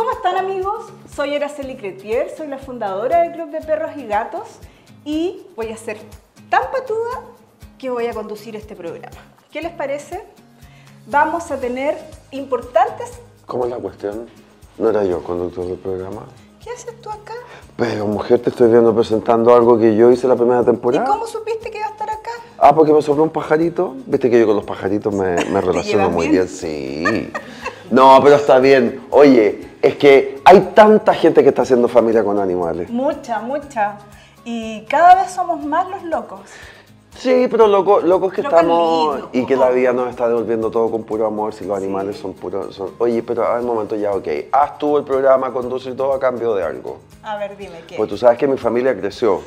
¿Cómo están amigos? Soy Araceli Cretier, soy la fundadora del Club de Perros y Gatos y voy a ser tan patuda que voy a conducir este programa. ¿Qué les parece? Vamos a tener importantes... ¿Cómo es la cuestión? No era yo conductor del programa. ¿Qué haces tú acá? Pero mujer, te estoy viendo presentando algo que yo hice la primera ¿Y temporada. cómo supiste que iba a estar acá? Ah, porque me sopló un pajarito. Viste que yo con los pajaritos me, me relaciono muy bien? bien. Sí. No, pero está bien. Oye, es que hay tanta gente que está haciendo familia con animales. Mucha, mucha. Y cada vez somos más los locos. Sí, pero loco, locos que Locos estamos y que la vida nos está devolviendo todo con puro amor si los animales son puros. Son... Oye, pero a ver, un momento ya, ok. Haz tú el programa, conduce y todo a cambio de algo. A ver, dime qué. Pues tú sabes que mi familia creció.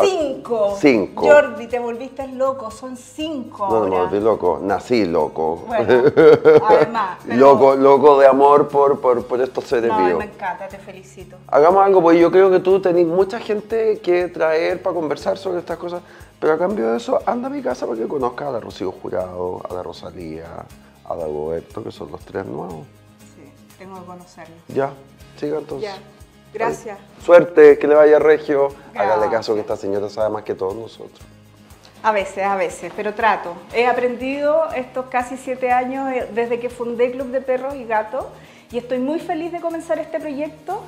Cinco. Cinco. Jordi, te volviste loco. Son cinco No, no me volví loco, nací loco. Bueno, además. pero- loco, loco de amor por, por, por estos seres No, vivos. me encanta, te felicito. Hagamos algo, porque yo creo que tú tenés mucha gente que traer para conversar sobre estas cosas, pero a cambio de eso, anda a mi casa para que conozca a la Rocío Jurado, a la Rosalía, a Dagoberto, que son los tres nuevos. Sí, tengo que conocerlo. Ya, siga entonces. Ya, gracias. Suerte, que le vaya regio. Hágale caso que esta señora sabe más que todos nosotros. A veces, a veces, pero trato. He aprendido estos casi siete años eh, desde que fundé Club de Perros y Gatos y estoy muy feliz de comenzar este proyecto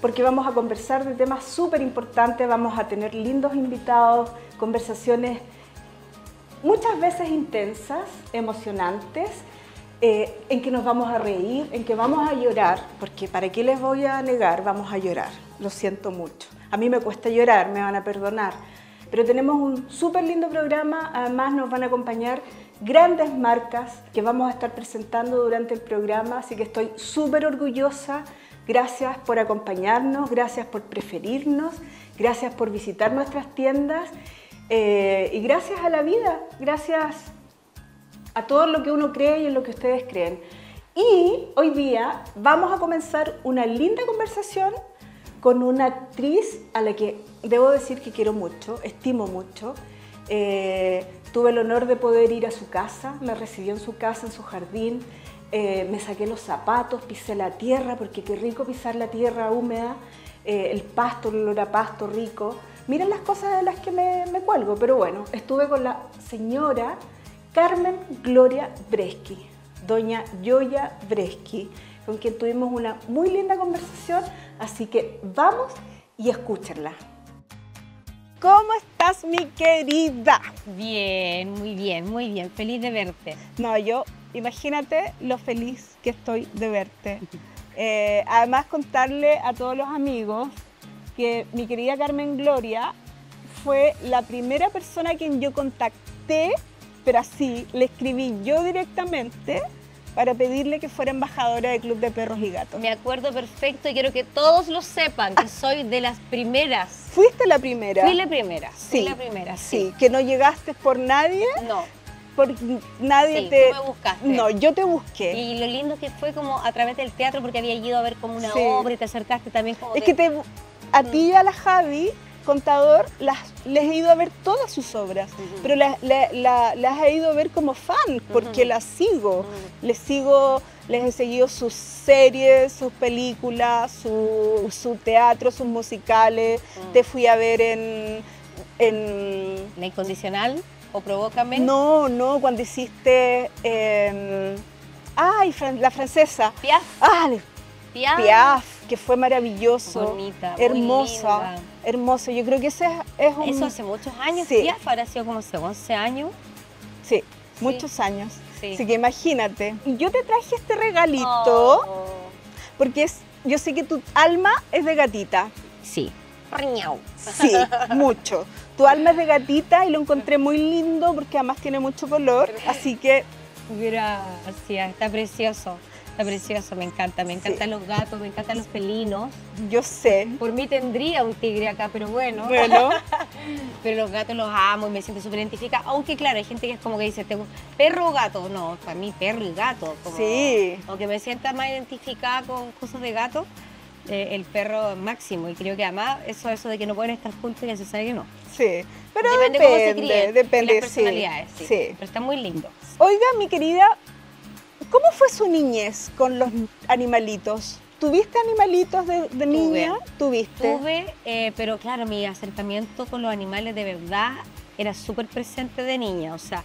porque vamos a conversar de temas súper importantes, vamos a tener lindos invitados, conversaciones muchas veces intensas, emocionantes, eh, en que nos vamos a reír, en que vamos a llorar, porque para qué les voy a negar, vamos a llorar, lo siento mucho. A mí me cuesta llorar, me van a perdonar, pero tenemos un súper lindo programa, además nos van a acompañar grandes marcas que vamos a estar presentando durante el programa, así que estoy súper orgullosa. Gracias por acompañarnos, gracias por preferirnos, gracias por visitar nuestras tiendas eh, y gracias a la vida, gracias a todo lo que uno cree y en lo que ustedes creen. Y hoy día vamos a comenzar una linda conversación con una actriz a la que debo decir que quiero mucho, estimo mucho. Eh, tuve el honor de poder ir a su casa, me recibió en su casa, en su jardín. Eh, me saqué los zapatos, pisé la tierra, porque qué rico pisar la tierra húmeda, eh, el pasto, el olor a pasto rico. Miren las cosas de las que me, me cuelgo, pero bueno, estuve con la señora Carmen Gloria Breschi, doña Yoya Breschi, con quien tuvimos una muy linda conversación, así que vamos y escúchenla. ¿Cómo estás, mi querida? Bien, muy bien, muy bien. Feliz de verte. No, yo, imagínate lo feliz que estoy de verte. Eh, además, contarle a todos los amigos que mi querida Carmen Gloria fue la primera persona a quien yo contacté, pero así, le escribí yo directamente para pedirle que fuera embajadora del Club de Perros y Gatos. Me acuerdo perfecto y quiero que todos lo sepan que soy de las primeras. ¿Fuiste la primera? Fui la primera. Fui Sí, la primera, sí. Sí, que no llegaste por nadie, No. porque nadie Sí, te... tú me buscaste. No, yo te busqué. Y lo lindo que fue como a través del teatro porque había ido a ver como una Sí. obra y te acercaste también como Es de- que te, a ti y a la Javi, contador, las, les he ido a ver todas sus obras, pero las, la- la- las he ido a ver como fan, porque las sigo. Les sigo, les he seguido sus series, sus películas, su, su teatro, sus musicales. Te fui a ver en... en La incondicional o provócame. no, no, cuando hiciste... em, ay, la francesa. Piaf. Ah, Piaf. Piaf, que fue maravilloso. Bonita, hermosa, hermoso. Yo creo que ese es, un... Eso hace muchos años. Sí. Piaf habrá sido como hace 11 años. Sí, muchos años. Sí. Así que imagínate. Y Yo te traje este regalito Oh. porque es, yo sé que tu alma es de gatita. Sí. Sí, mucho. Tu alma es de gatita y lo encontré muy lindo porque además tiene mucho color. Así que Gracias, está precioso. Está precioso, me encanta. Me encantan los gatos, me encantan los felinos. yo sé. Por mí tendría un tigre acá, pero bueno. Bueno, Pero los gatos los amo y me siento súper identificada. Aunque claro, hay gente que es como que dice, ¿tengo perro o gato? No, para mí perro y gato. Como, Sí. Aunque me sienta más identificada con cosas de gato, eh, el perro máximo. Y creo que además eso, eso de que no pueden estar juntos ya se sabe que no. sí. Pero depende, depende, cómo se críen, depende, y las personalidades. sí. Sí. sí. Pero está muy lindo. Oiga, mi querida, ¿cómo fue su niñez con los animalitos? ¿Tuviste animalitos de, de niña? ¿Tuviste? Tuve, eh, pero claro, mi acercamiento con los animales de verdad era súper presente de niña. O sea,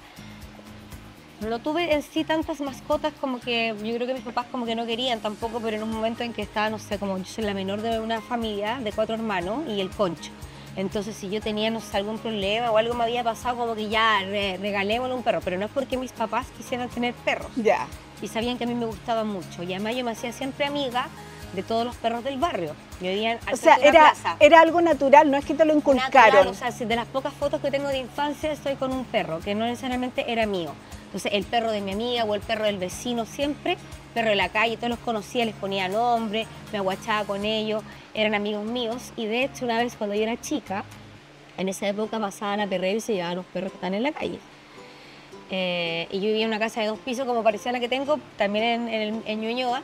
no tuve en sí tantas mascotas como que yo creo que mis papás como que no querían tampoco, pero en un momento en que estaba, no sé, como yo soy la menor de una familia de cuatro hermanos y el concho. Entonces, si yo tenía, no sé, algún problema o algo me había pasado, como que ya re- regalémosle un perro. Pero no es porque mis papás quisieran tener perros. Ya. Y sabían que a mí me gustaba mucho. Y además yo me hacía siempre amiga de todos los perros del barrio. Yo vivía al O sea, era, plaza. era algo natural, no es que te lo inculcaron. Natural, o sea, de las pocas fotos que tengo de infancia estoy con un perro, que no necesariamente era mío. Entonces, el perro de mi amiga o el perro del vecino, siempre, perro de la calle, todos los conocía, les ponía nombre, me aguachaba con ellos, eran amigos míos. Y de hecho, una vez cuando yo era chica, en esa época pasaban a perrer y se llevaban los perros que están en la calle. Eh, y yo vivía en una casa de dos pisos, como parecía la que tengo, también en, en, Ñuñoa,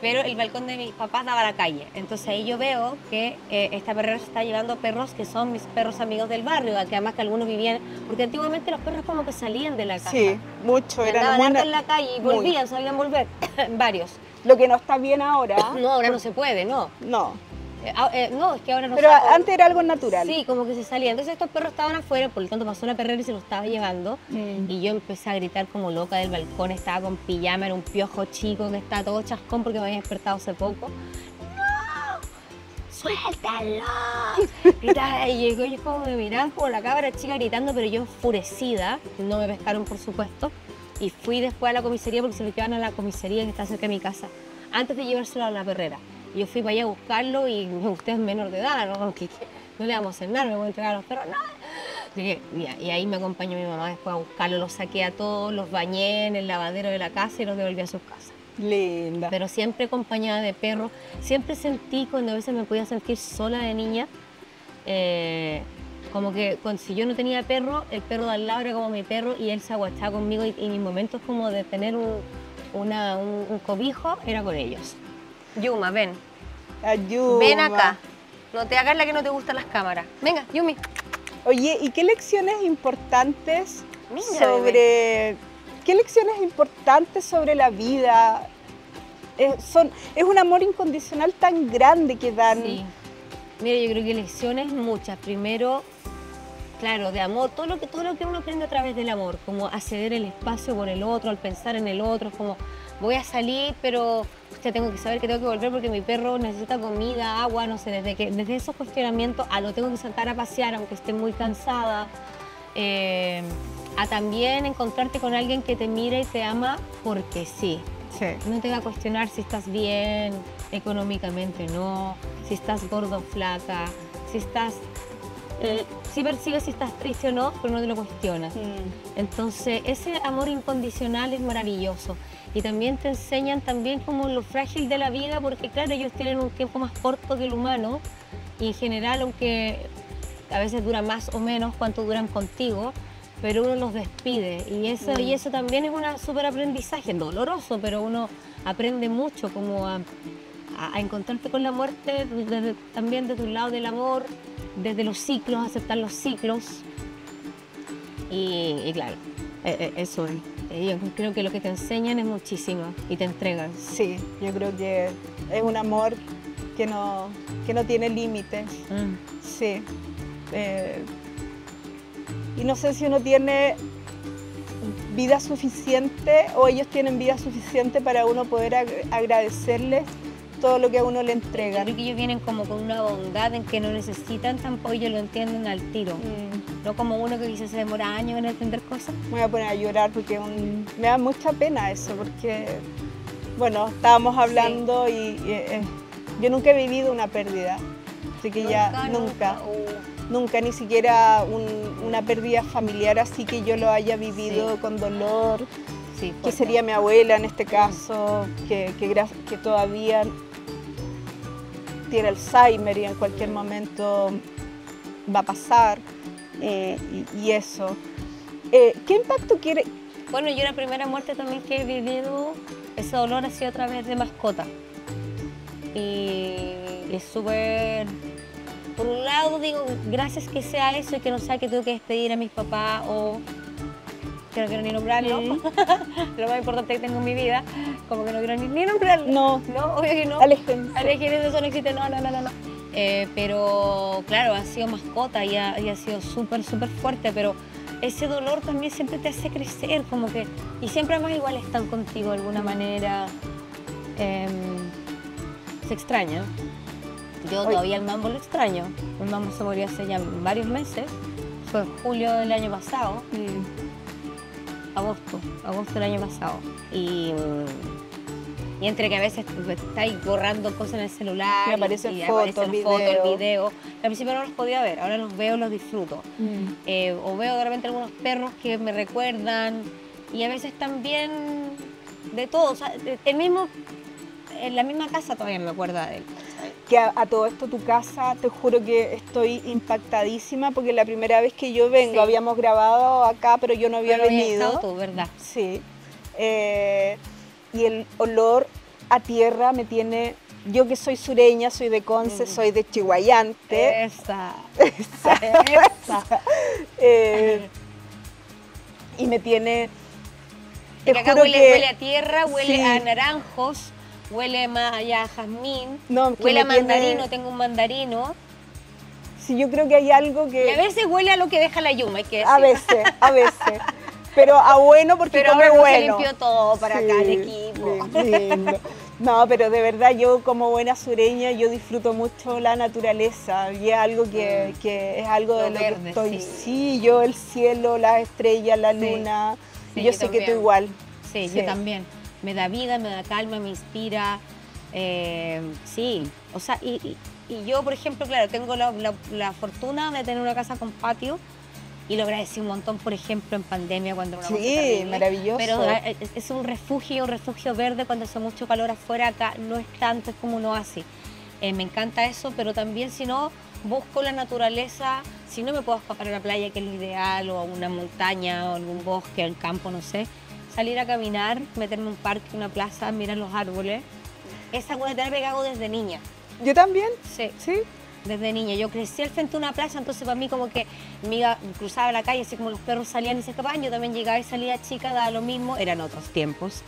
pero el balcón de mis papás daba a la calle. Entonces ahí yo veo que eh, esta perrera se está llevando perros que son mis perros amigos del barrio, que además que algunos vivían, porque antiguamente los perros como que salían de la casa. Sí, mucho. Eran muy en la calle y muy. volvían, sabían volver, varios. Lo que no está bien ahora. No, ahora no se puede, no. No. Eh, ah, eh, no, es que ahora no Pero antes era algo natural. Sí, como que se salía. Entonces estos perros estaban afuera, por lo tanto pasó la perrera y se los estaba llevando. Mm. Y yo empecé a gritar como loca del balcón, estaba con pijama, era un piojo chico que estaba todo chascón porque me había despertado hace poco. ¡No! ¡Suéltalo! Gritaba, y llegó y como me miraban como la cabra chica gritando, pero yo enfurecida, no me pescaron por supuesto, y fui después a la comisaría porque se lo llevaban a la comisaría que está cerca de mi casa, antes de llevárselo a la perrera. Yo fui para allá a buscarlo y usted es menor de edad, ¿no? Que no le vamos a hacer nada, me voy a entregar a los perros. Llegué, y, y ahí me acompañó mi mamá después a buscarlo, los saqué a todos, los bañé en el lavadero de la casa y los devolví a sus casas. Linda. Pero siempre acompañada de perros, siempre sentí cuando a veces me podía sentir sola de niña, eh, como que cuando, si yo no tenía perro, el perro de al lado era como mi perro y él se aguachaba conmigo y, y mis momentos como de tener un, una- un- un cobijo era con ellos. Yuma, ven, ven acá. No te hagas la que no te gustan las cámaras. Venga, Yumi. Oye, ¿y qué lecciones importantes sobre qué lecciones importantes sobre la vida? Eh, son, es un amor incondicional tan grande que dan. Sí. Mira, yo creo que lecciones muchas. Primero, claro, de amor, todo lo que todo lo que uno aprende a través del amor, como a ceder el espacio por el otro, al pensar en el otro, es como voy a salir, pero usted tengo que saber que tengo que volver porque mi perro necesita comida, agua, no sé, desde que desde esos cuestionamientos a lo tengo que sacar a pasear aunque esté muy cansada. eh, a también encontrarte con alguien que te mira y te ama porque sí. Sí. No te va a cuestionar si estás bien económicamente, no, si estás gordo o flaca, si estás, eh, si percibes si estás triste o no, pero no te lo cuestionas. Mm. Entonces, ese amor incondicional es maravilloso. Y también te enseñan también como lo frágil de la vida, porque claro, ellos tienen un tiempo más corto que el humano, y en general, aunque a veces dura más o menos cuánto duran contigo, pero uno los despide. Y eso, y eso también es un súper aprendizaje, doloroso, pero uno aprende mucho como a, a- a encontrarte con la muerte desde- también desde un lado del amor, desde los ciclos, aceptar los ciclos. Y, y claro, eh, eh, eso es. Eh, Yo creo que lo que te enseñan es muchísimo y te entregan. Sí, yo creo que es un amor que no, que no tiene límites. Mm. Sí. Eh, y no sé si uno tiene vida suficiente o ellos tienen vida suficiente para uno poder ag- agradecerles todo lo que a uno le Yo entregan. creo que ellos vienen como con una bondad en que no necesitan tampoco, ellos lo entienden al tiro. Mm, No como uno que quizás se demora años en entender cosas. me voy a poner a llorar porque un- me da mucha pena eso, porque, bueno, estábamos hablando y, y, eh, yo nunca he vivido una pérdida. Así que ya, nunca. Uh, Nunca, ni siquiera un- una pérdida familiar así que yo lo haya vivido Sí. con dolor, sí, que sería mi abuela en este caso, que, que todavía tiene Alzheimer y en cualquier momento va a pasar, eh, y, eso. Eh, ¿Qué impacto quiere? Bueno, yo la primera muerte también que he vivido, ese dolor ha sido a través de mascota. Y es súper... Por un lado digo, gracias que sea eso y que no sea que tengo que despedir a mis papás o que no quiero ni nombrarlo, lo más importante que tengo en mi vida, como que no quiero ni, ni nombrarlo. No. No, obvio que no. Aléjense. Aléjense, eso no existe, no, no, no, no. no. Eh, pero claro, ha sido mascota y ha, y ha sido súper, súper fuerte, pero ese dolor también siempre te hace crecer, como que, y siempre además igual están contigo de alguna manera. Em, se extraña. Yo todavía el mambo lo extraño. El mambo se murió hace ya varios meses. Fue en julio del año pasado, Mm. Agosto, agosto del año pasado. Y, mm, y entre que a veces pues, estáis borrando cosas en el celular. Y y- aparecen y fotos, aparecen fotos, videos. el video. Al principio no los podía ver, ahora los veo, los disfruto. Mm. Eh, o veo de repente algunos perros que me recuerdan y a veces también de todo. O sea, el mismo, en la misma casa todavía me acuerda de él. que a, a todo esto tu casa, te juro que estoy impactadísima porque la primera vez que yo vengo, Sí. habíamos grabado acá, pero yo no había Pero habías venido. estado tú, ¿verdad? Sí. Eh, y el olor a tierra me tiene, yo que soy sureña, soy de Conce, soy de Chihuayante, Esa. Esa. eh, y me tiene... Te Que acá juro huele, que- huele a tierra, huele Sí. a naranjos, huele más allá a jazmín, No, huele a tiene- mandarino, tengo un mandarino. Sí, yo creo que hay algo que... Y a veces huele a lo que deja la yuma, hay que decir. A veces, a veces. Pero a bueno porque Pero come ahora no se bueno. limpió todo para acá el Sí, equipo. li- lindo. No, pero de verdad yo como buena sureña yo disfruto mucho la naturaleza y es algo que, Mm. que es algo de Lo verde, que estoy. sí. Sí. yo el cielo, las estrellas, la Sí. luna. Sí, yo yo sé que tú igual. Sí, Sí. yo también. Me da vida, me da calma, me inspira. eh, sí, o sea, y, y- y yo, por ejemplo, claro, tengo la, la- la fortuna de tener una casa con patio y lo agradecí un montón, por ejemplo, en pandemia cuando una Sí, terrible. maravilloso. Pero eh, es, es un refugio, un refugio verde cuando hace mucho calor afuera, acá no es tanto, es como uno hace. Eh, me encanta eso, pero también si no, busco la naturaleza, si no me puedo escapar a la playa, que es lo ideal, o a una montaña, o algún bosque, al campo, no sé, salir a caminar, meterme en un parque, una plaza, mirar los árboles. Esa buena terapia que hago desde niña. Yo también, Sí, sí. desde niña. Yo crecí al frente de una plaza, entonces para mí como que me iba, cruzaba la calle, así como los perros salían y se escapaban, yo también llegaba y salía chica, daba lo mismo, eran otros tiempos.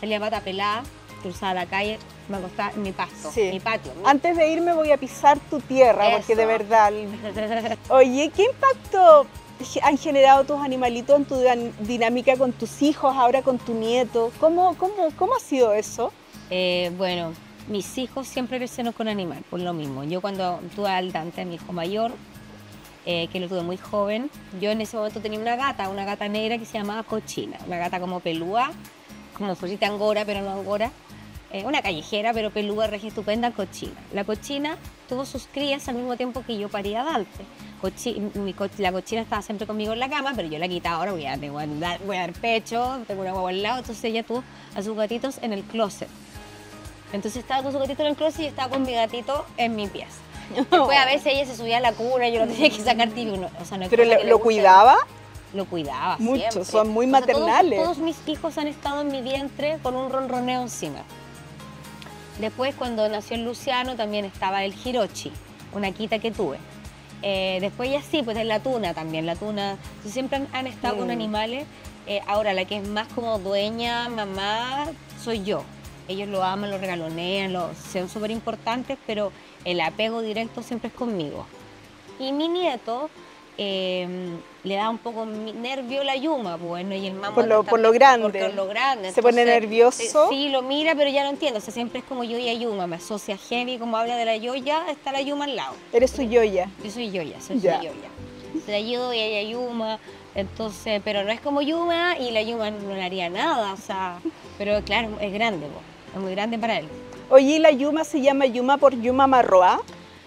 Salía pata pelada, cruzaba la calle, me acostaba en mi pasto, Sí. mi patio. Antes de irme voy a pisar tu tierra porque de verdad. Oye, ¿qué impacto han generado tus animalitos en tu dinámica con tus hijos, ahora con tu nieto? ¿Cómo, cómo, cómo ha sido eso? Eh, bueno, mis hijos siempre crecieron con animal, por lo mismo. Yo cuando tuve al Dante, mi hijo mayor, eh, que lo tuve muy joven, yo en ese momento tenía una gata, una gata negra que se llamaba Cochina, una gata como pelúa, como fuerte angora, pero no angora, eh, una callejera, pero pelúa, regia estupenda, Cochina. La Cochina tuvo sus crías al mismo tiempo que yo paría a Dante. Cochi- mi co- la cochina estaba siempre conmigo en la cama, pero yo la quitaba ahora porque ya tengo que dar, voy a dar pecho, tengo una guagua al lado, entonces ella tuvo a sus gatitos en el closet. Entonces estaba con su gatito en el closet y estaba con mi gatito en mi pies. Después a veces ella se subía a la cuna y yo lo tenía que sacar tibio. o sea, no ¿Pero lo, lo cuidaba? Lo cuidaba Mucho, siempre. son muy O sea, todos- maternales. Todos, mis hijos han estado en mi vientre con un ronroneo encima. Después cuando nació el Luciano también estaba el Hirochi, una quita que tuve. Eh, después ya sí, pues es la tuna también, la tuna. Entonces, siempre han, han estado con Mm. animales. Eh, ahora la que es más como dueña, mamá, soy yo. Ellos lo aman, lo regalonean, lo, son súper importantes, pero el apego directo siempre es conmigo. Y mi nieto eh, le da un poco nervio la yuma, bueno, y el mamá Por lo- por lo grande. Por lo grande. Se pone nervioso. eh, Sí, lo mira, pero ya no entiendo. O sea, siempre es como yo y Ayuma, me asocia heavy, como habla de la Yoya, está la Yuma al lado. Eres su yoya. Yo soy Yoya, soy Ya. soy Yoya. La ayudo y ella Yuma, entonces, pero no es como Yuma y la Yuma no le haría nada, o sea, pero claro, es grande, po, es muy grande para él. Oye, ¿y la Yuma se llama Yuma por Yuma Marroa?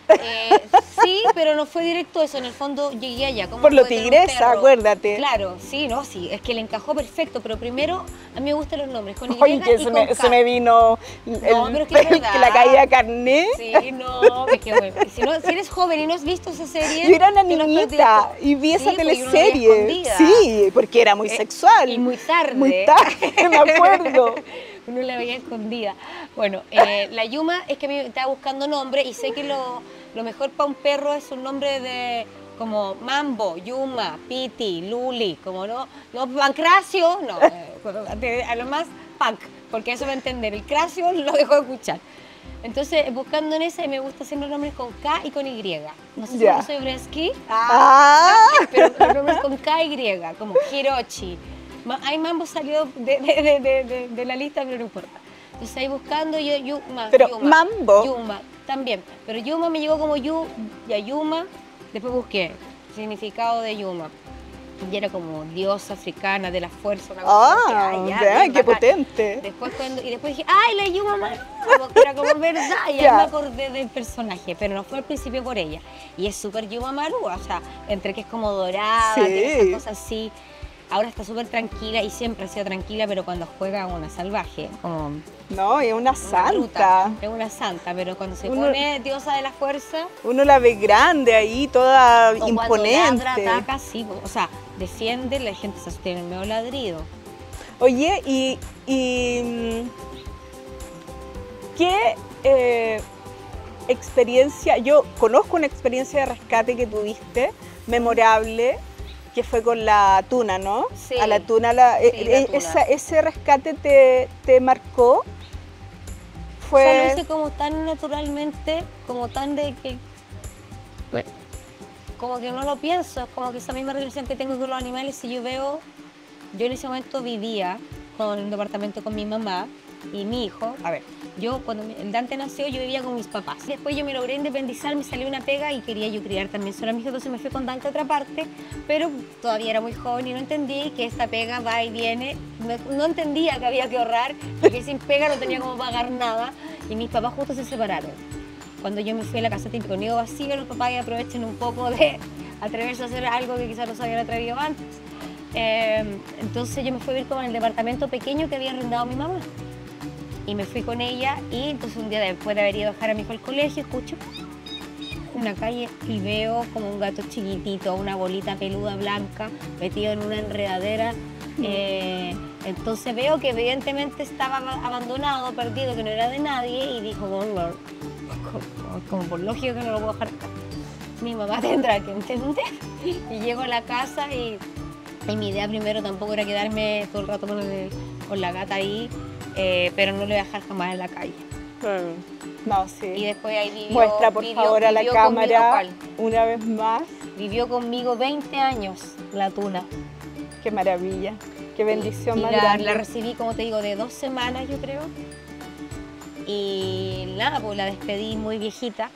Eh, sí, pero no fue directo eso, en el fondo llegué allá. ¿cómo Por lo tigresa, acuérdate. Claro, sí, no, sí, es que le encajó perfecto, pero primero a mí me gustan los nombres, con Y Oye, que y se con me, K. se me vino el, No, pero es que es la caída carné. Sí, no, es que bueno, si, no, si eres joven y no has visto esa serie... Yo era una niñita y vi esa Sí, veía teleserie. Sí, porque era muy Eh, sexual. Y muy tarde. Muy tarde, me acuerdo. Uno la veía escondida. Bueno, eh, la Yuma es que mí estaba buscando nombre y sé que lo, lo mejor para un perro es un nombre de como Mambo, Yuma, Piti, Luli, como no, no Pancracio, no, eh, a lo más punk, porque eso va a entender. El Cracio lo dejo de escuchar. Entonces, buscando en esa, me gusta hacer los nombres con K y con Y. No sé si Ya. yo soy Bresky, Ah, pero los nombres con K y Y, como Hirochi. Hay Mambo salió de, de- de- de- la lista, pero no importa. Entonces ahí buscando yo Yuma. Pero Yuma, Mambo. Yuma, también. Pero Yuma me llegó como Yu, ya Yuma. Después busqué significado de Yuma. Y era como diosa africana de la fuerza. Una cosa ah, Ay, ya, ya, qué potente. Después cuando, y después dije, ¡ay, la Yuma que Era como verdad, y ahí Ya. me acordé del personaje, pero no fue al principio por ella. Y es súper Yuma Maru, o sea, entre que es como dorada, Sí. tiene esas cosas así. Ahora está súper tranquila y siempre ha sido tranquila, pero cuando juega una salvaje, como No, es una una bruta, santa. es una santa, pero cuando se Uno- pone diosa de la fuerza, Uno la ve grande ahí, toda o cuando imponente. ladra, ataca, sí, o sea, defiende, la gente se sostiene el medio ladrido. Oye, y, y, mm, qué eh, experiencia, yo conozco una experiencia de rescate que tuviste, memorable, que fue con la tuna, ¿no? Sí. A la tuna, la- Sí, eh, la eh, tuna. esa- ese rescate te, te marcó. O sea, Fue... lo hice como tan naturalmente, como tan de que. Como que no lo pienso, es como que esa misma relación que tengo con los animales, si yo veo. Yo en ese momento vivía con un departamento con mi mamá y mi hijo. A ver, yo cuando Dante nació, yo vivía con mis papás. Después yo me logré independizar, me salió una pega y quería yo criar también solo a mi hijo, entonces me fui con Dante a otra parte, pero todavía era muy joven y no entendí que esta pega va y viene. No, entendía que había que ahorrar, porque sin pega no tenía cómo pagar nada y mis papás justo se separaron. Cuando yo me fui a la casa típico nido vacío, los papás aprovechen un poco de atreverse a hacer algo que quizás no se habían atrevido antes. Eh, entonces yo me fui a vivir con el departamento pequeño que había arrendado mi mamá. Y me fui con ella y entonces un día después de haber ido a dejar a mi hijo al colegio, escucho una calle y veo como un gato chiquitito, una bolita peluda blanca metido en una enredadera. Eh, entonces veo que evidentemente estaba ab- abandonado, perdido, que no era de nadie y dijo, bueno, no, como, como por lógica que no lo puedo dejar acá. Mi mamá tendrá que entender. Y llego a la casa y, y mi idea primero tampoco era quedarme todo el rato con, el- con la gata ahí, eh, pero no le voy a dejar jamás en la calle. No, Y sí. después ahí vivió, Muestra por vivió- favor a la cámara una vez más. Vivió conmigo 20 años la tuna. Qué maravilla, qué bendición Y más la, grande. la recibí, como te digo, de dos semanas, yo creo. Y nada, pues la despedí muy viejita,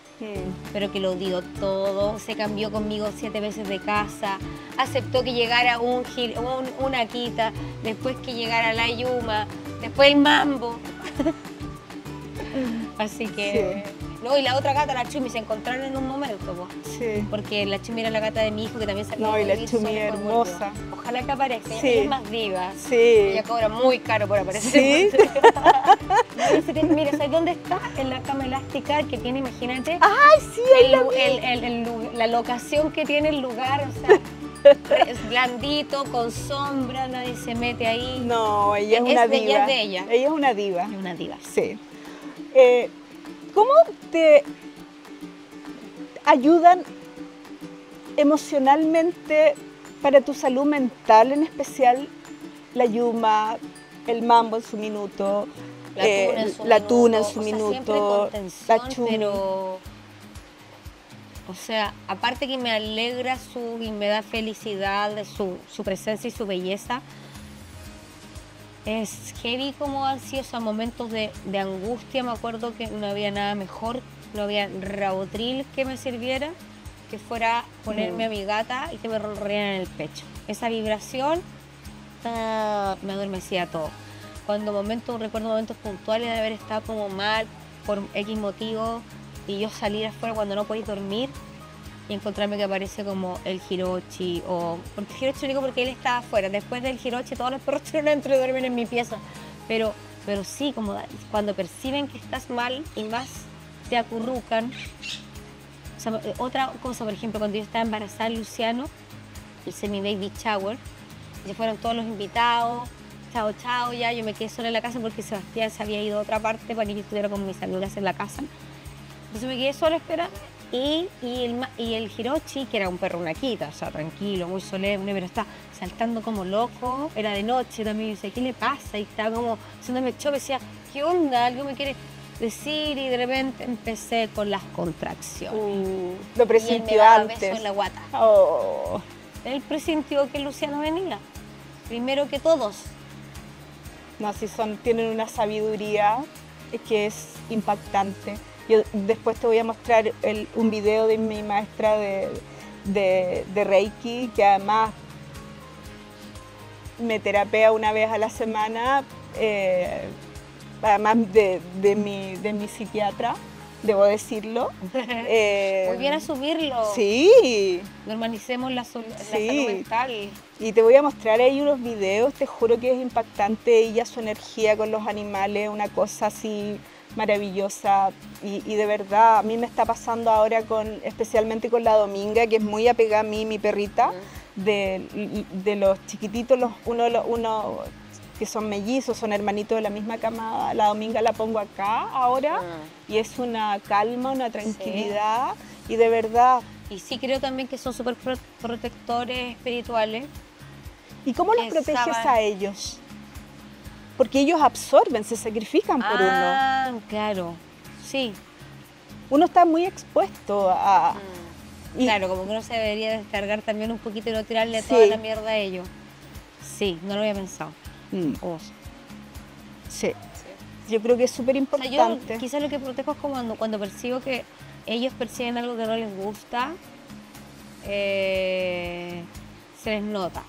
pero que lo dio todo. Se cambió conmigo siete veces de casa. Aceptó que llegara un, gil- un- una quita, después que llegara la yuma, después el mambo. Así que. No, y la otra gata, la Chumi, se encontraron en un momento, pues. Sí. Porque la Chumi era la gata de mi hijo que también salió No, y la Chumi es hermosa. Ojalá que aparezca. Sí. Ella es más diva. Sí. Ella cobra muy caro por aparecer. Sí. Dice Mira, ¿sabes dónde está? En la cama elástica que tiene, imagínate, Ay, sí, el la locación que tiene el lugar, o sea, es blandito, con sombra, nadie se mete ahí. No, ella es, Es una diva. ella es de ella. Ella es una diva. Es una diva. Sí. Eh, ¿Cómo te ayudan emocionalmente para tu salud mental en especial la yuma, el mambo en su minuto, La eh, tuna en su la minuto, tuna en su minuto, tensión, la chumi? pero o sea, aparte que me alegra su y me da felicidad de su, su presencia y su belleza, es heavy como han sido esos momentos de, de angustia. Me acuerdo que no había nada mejor, no había rabotril que me sirviera, que fuera ponerme a mi gata y que me ronroneara en el pecho. Esa vibración me adormecía todo. Cuando momentos, recuerdo momentos puntuales de haber estado como mal por X motivo y yo salir afuera cuando no podía dormir y encontrarme que aparece como el Hirochi o porque Hirochi lo digo porque él estaba afuera. Después del Hirochi todos los perros estuvieron dentro y duermen en mi pieza. Pero pero sí como cuando perciben que estás mal y más te acurrucan o otra cosa por ejemplo cuando yo estaba embarazada Luciano hice mi baby shower se fueron todos los invitados chao chao ya yo me quedé sola en la casa porque Sebastián se había ido a otra parte para que yo estuviera con mis amigas en la casa entonces me quedé sola esperando Y, y, el, y el Hirochi, que era un perro naquita, o sea, tranquilo, muy solemne, pero está saltando como loco. Era de noche también, y decía, ¿qué le pasa? Y estaba como haciéndome choque, decía, ¿qué onda? Algo me quiere decir y de repente empecé con las contracciones. Uh, lo y él me presintió antes. en la guata. Oh. Él presintió que Luciano venía, primero que todos. No, si son, tienen una sabiduría que es impactante. Yo después te voy a mostrar el- un video de mi maestra de, de- de Reiki, que además me terapea una vez a la semana, eh, además de, de mi, de mi psiquiatra, debo decirlo. Eh, Muy bien asumirlo. Sí, Normalicemos la, sol- la salud mental. Y te voy a mostrar ahí unos videos, te juro que es impactante ella, su energía con los animales, una cosa así maravillosa y, y de verdad a mí me está pasando ahora con, especialmente con la Dominga, que es muy apegada a mí, mi perrita, de, de los chiquititos, los, uno, uno que son mellizos, son hermanitos de la misma camada, la Dominga la pongo acá ahora y es una calma, una tranquilidad y de verdad Y sí creo también que son súper pro- protectores espirituales. ¿Y cómo los proteges a ellos? Porque ellos absorben, se sacrifican por uno. ah, claro. Sí. Uno está muy expuesto a... y- Claro, como que uno se debería descargar también un poquito y no tirarle Sí. toda la mierda a ellos. Sí, no lo había pensado. Mm, Oh. sí. Yo creo que es súper O sea, importante. yo quizás lo que protejo es como cuando, cuando percibo que ellos perciben algo que no les gusta, eh, se les nota.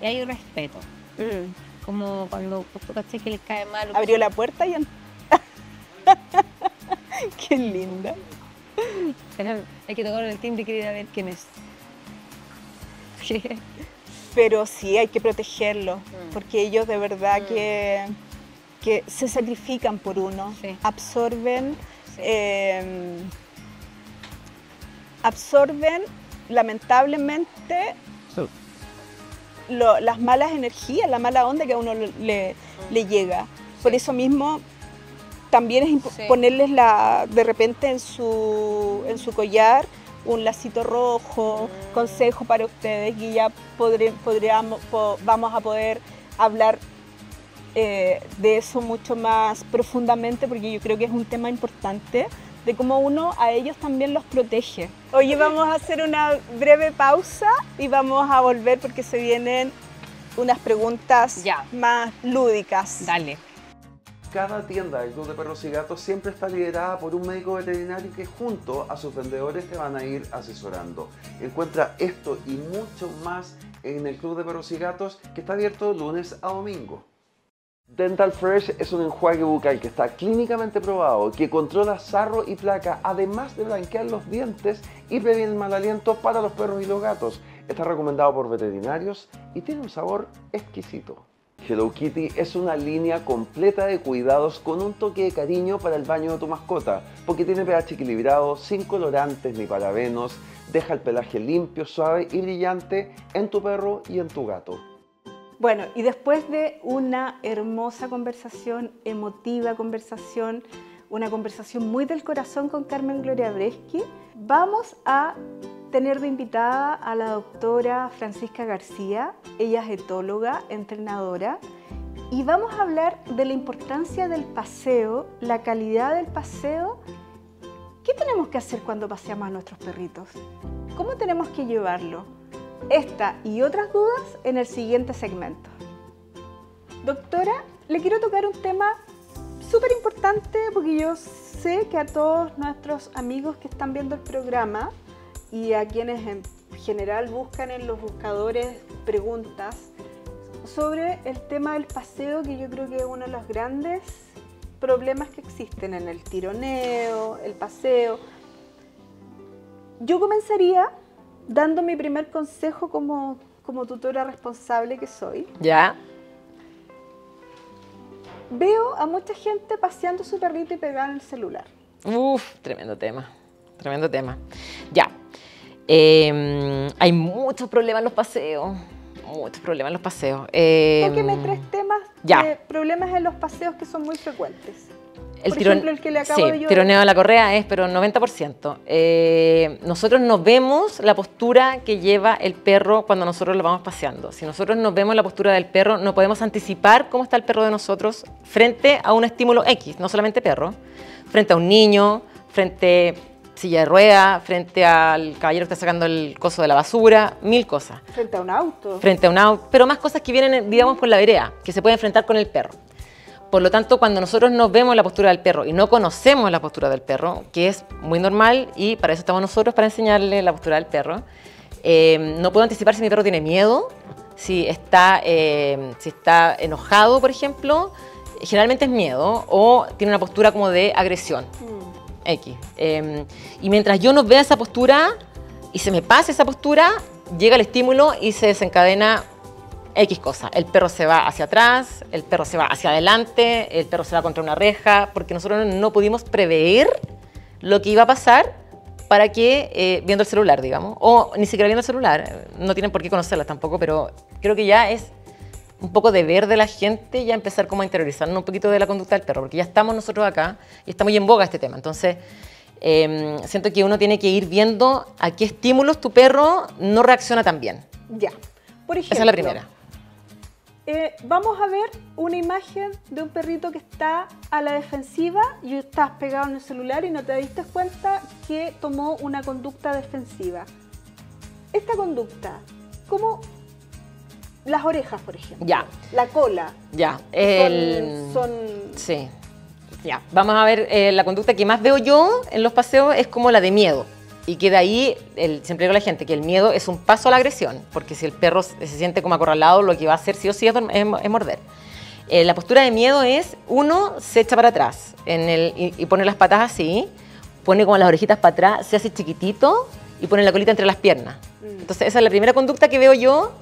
Y hay respeto. Mm. Como cuando caché que les cae mal. Abrió la puerta y... Qué linda. Hay que tocar el timbre y querer a ver quién es. Pero sí, hay que protegerlos, Mm. porque ellos de verdad que, que se sacrifican por uno, Sí. absorben, Sí. eh, absorben lamentablemente lo- las malas energías, la mala onda que a uno le, le- le llega. Por eso mismo también es Sí. ponerles la, de repente en su, en su collar un lacito rojo, Mm. consejo para ustedes y ya podré- podríamos, po- vamos a poder hablar eh, de eso mucho más profundamente porque yo creo que es un tema importante de cómo uno a ellos también los protege. Oye, vamos a hacer una breve pausa y vamos a volver porque se vienen unas preguntas Ya. más lúdicas. Dale. Cada tienda del Club de Perros y Gatos siempre está liderada por un médico veterinario que junto a sus vendedores te van a ir asesorando. Encuentra esto y mucho más en el Club de Perros y Gatos que está abierto lunes a domingo. Dental Fresh es un enjuague bucal que está clínicamente probado, que controla sarro y placa, además de blanquear los dientes y previene el mal aliento para los perros y los gatos. Está recomendado por veterinarios y tiene un sabor exquisito. Hello Kitty es una línea completa de cuidados con un toque de cariño para el baño de tu mascota, porque tiene pH equilibrado, sin colorantes ni parabenos, deja el pelaje limpio, suave y brillante en tu perro y en tu gato. Bueno, y después de una hermosa conversación, emotiva conversación, una conversación muy del corazón con Carmen Gloria Breschi, vamos a tener de invitada a la doctora Francisca García. Ella es etóloga, entrenadora, y vamos a hablar de la importancia del paseo, la calidad del paseo. ¿Qué tenemos que hacer cuando paseamos a nuestros perritos? ¿Cómo tenemos que llevarlo? Esta y otras dudas en el siguiente segmento. Doctora, le quiero tocar un tema súper importante porque yo sé que a todos nuestros amigos que están viendo el programa y a quienes en general buscan en los buscadores preguntas sobre el tema del paseo, que yo creo que es uno de los grandes problemas que existen en el tironeo, el paseo. Yo comenzaría dando mi primer consejo como, como tutora responsable que soy. ¿Ya? Veo a mucha gente paseando su perrito y pegada en el celular. Uf, tremendo tema. Tremendo tema. Ya. Eh, hay muchos problemas en los paseos. Muchos problemas en los paseos. Eh, Tóqueme tres temas ya. de problemas en los paseos que son muy frecuentes. El Por ejemplo, el que le acabo sí, de yo tironeo de la correa es, pero 90%. Eh, nosotros no vemos la postura que lleva el perro cuando nosotros lo vamos paseando. Si nosotros no vemos la postura del perro, no podemos anticipar cómo está el perro de nosotros frente a un estímulo X, no solamente perro, frente a un niño, frente silla de rueda, frente al caballero que está sacando el coso de la basura, mil cosas frente a un auto. frente a un auto, pero más cosas que vienen, digamos, por la vereda, que se pueden enfrentar con el perro. Por lo tanto, cuando nosotros no vemos la postura del perro y no conocemos la postura del perro, que es muy normal y para eso estamos nosotros, para enseñarle la postura del perro, eh, no puedo anticipar si mi perro tiene miedo, si está, eh, si está enojado, por ejemplo, generalmente es miedo, o tiene una postura como de agresión. X. Eh, y mientras yo no vea esa postura y se me pase esa postura, llega el estímulo y se desencadena X cosa. El perro se va hacia atrás, el perro se va hacia adelante, el perro se va contra una reja, porque nosotros no pudimos prever lo que iba a pasar para que, eh, viendo el celular, digamos, o ni siquiera viendo el celular, no tienen por qué conocerlas tampoco, pero creo que ya es un poco deber de la gente ya empezar como a interiorizarnos un poquito de la conducta del perro, porque ya estamos nosotros acá y está muy en boga este tema. Entonces, eh, siento que uno tiene que ir viendo a qué estímulos tu perro no reacciona tan bien. Ya. Por ejemplo, Esa es la primera. Eh, vamos a ver una imagen de un perrito que está a la defensiva y estás pegado en el celular y no te diste cuenta que tomó una conducta defensiva. Esta conducta, como las orejas, por ejemplo. Ya. La cola. Ya. Son- el- son Sí. Ya. Vamos a ver, eh, la conducta que más veo yo en los paseos es como la de miedo. Y que de ahí, el- siempre digo a la gente que el miedo es un paso a la agresión, porque si el perro se siente como acorralado, lo que va a hacer sí o sí es, dorm- es- es morder. Eh, la postura de miedo es, uno se echa para atrás en el, y, y pone las patas así, pone como las orejitas para atrás, se hace chiquitito y pone la colita entre las piernas. Entonces esa es la primera conducta que veo yo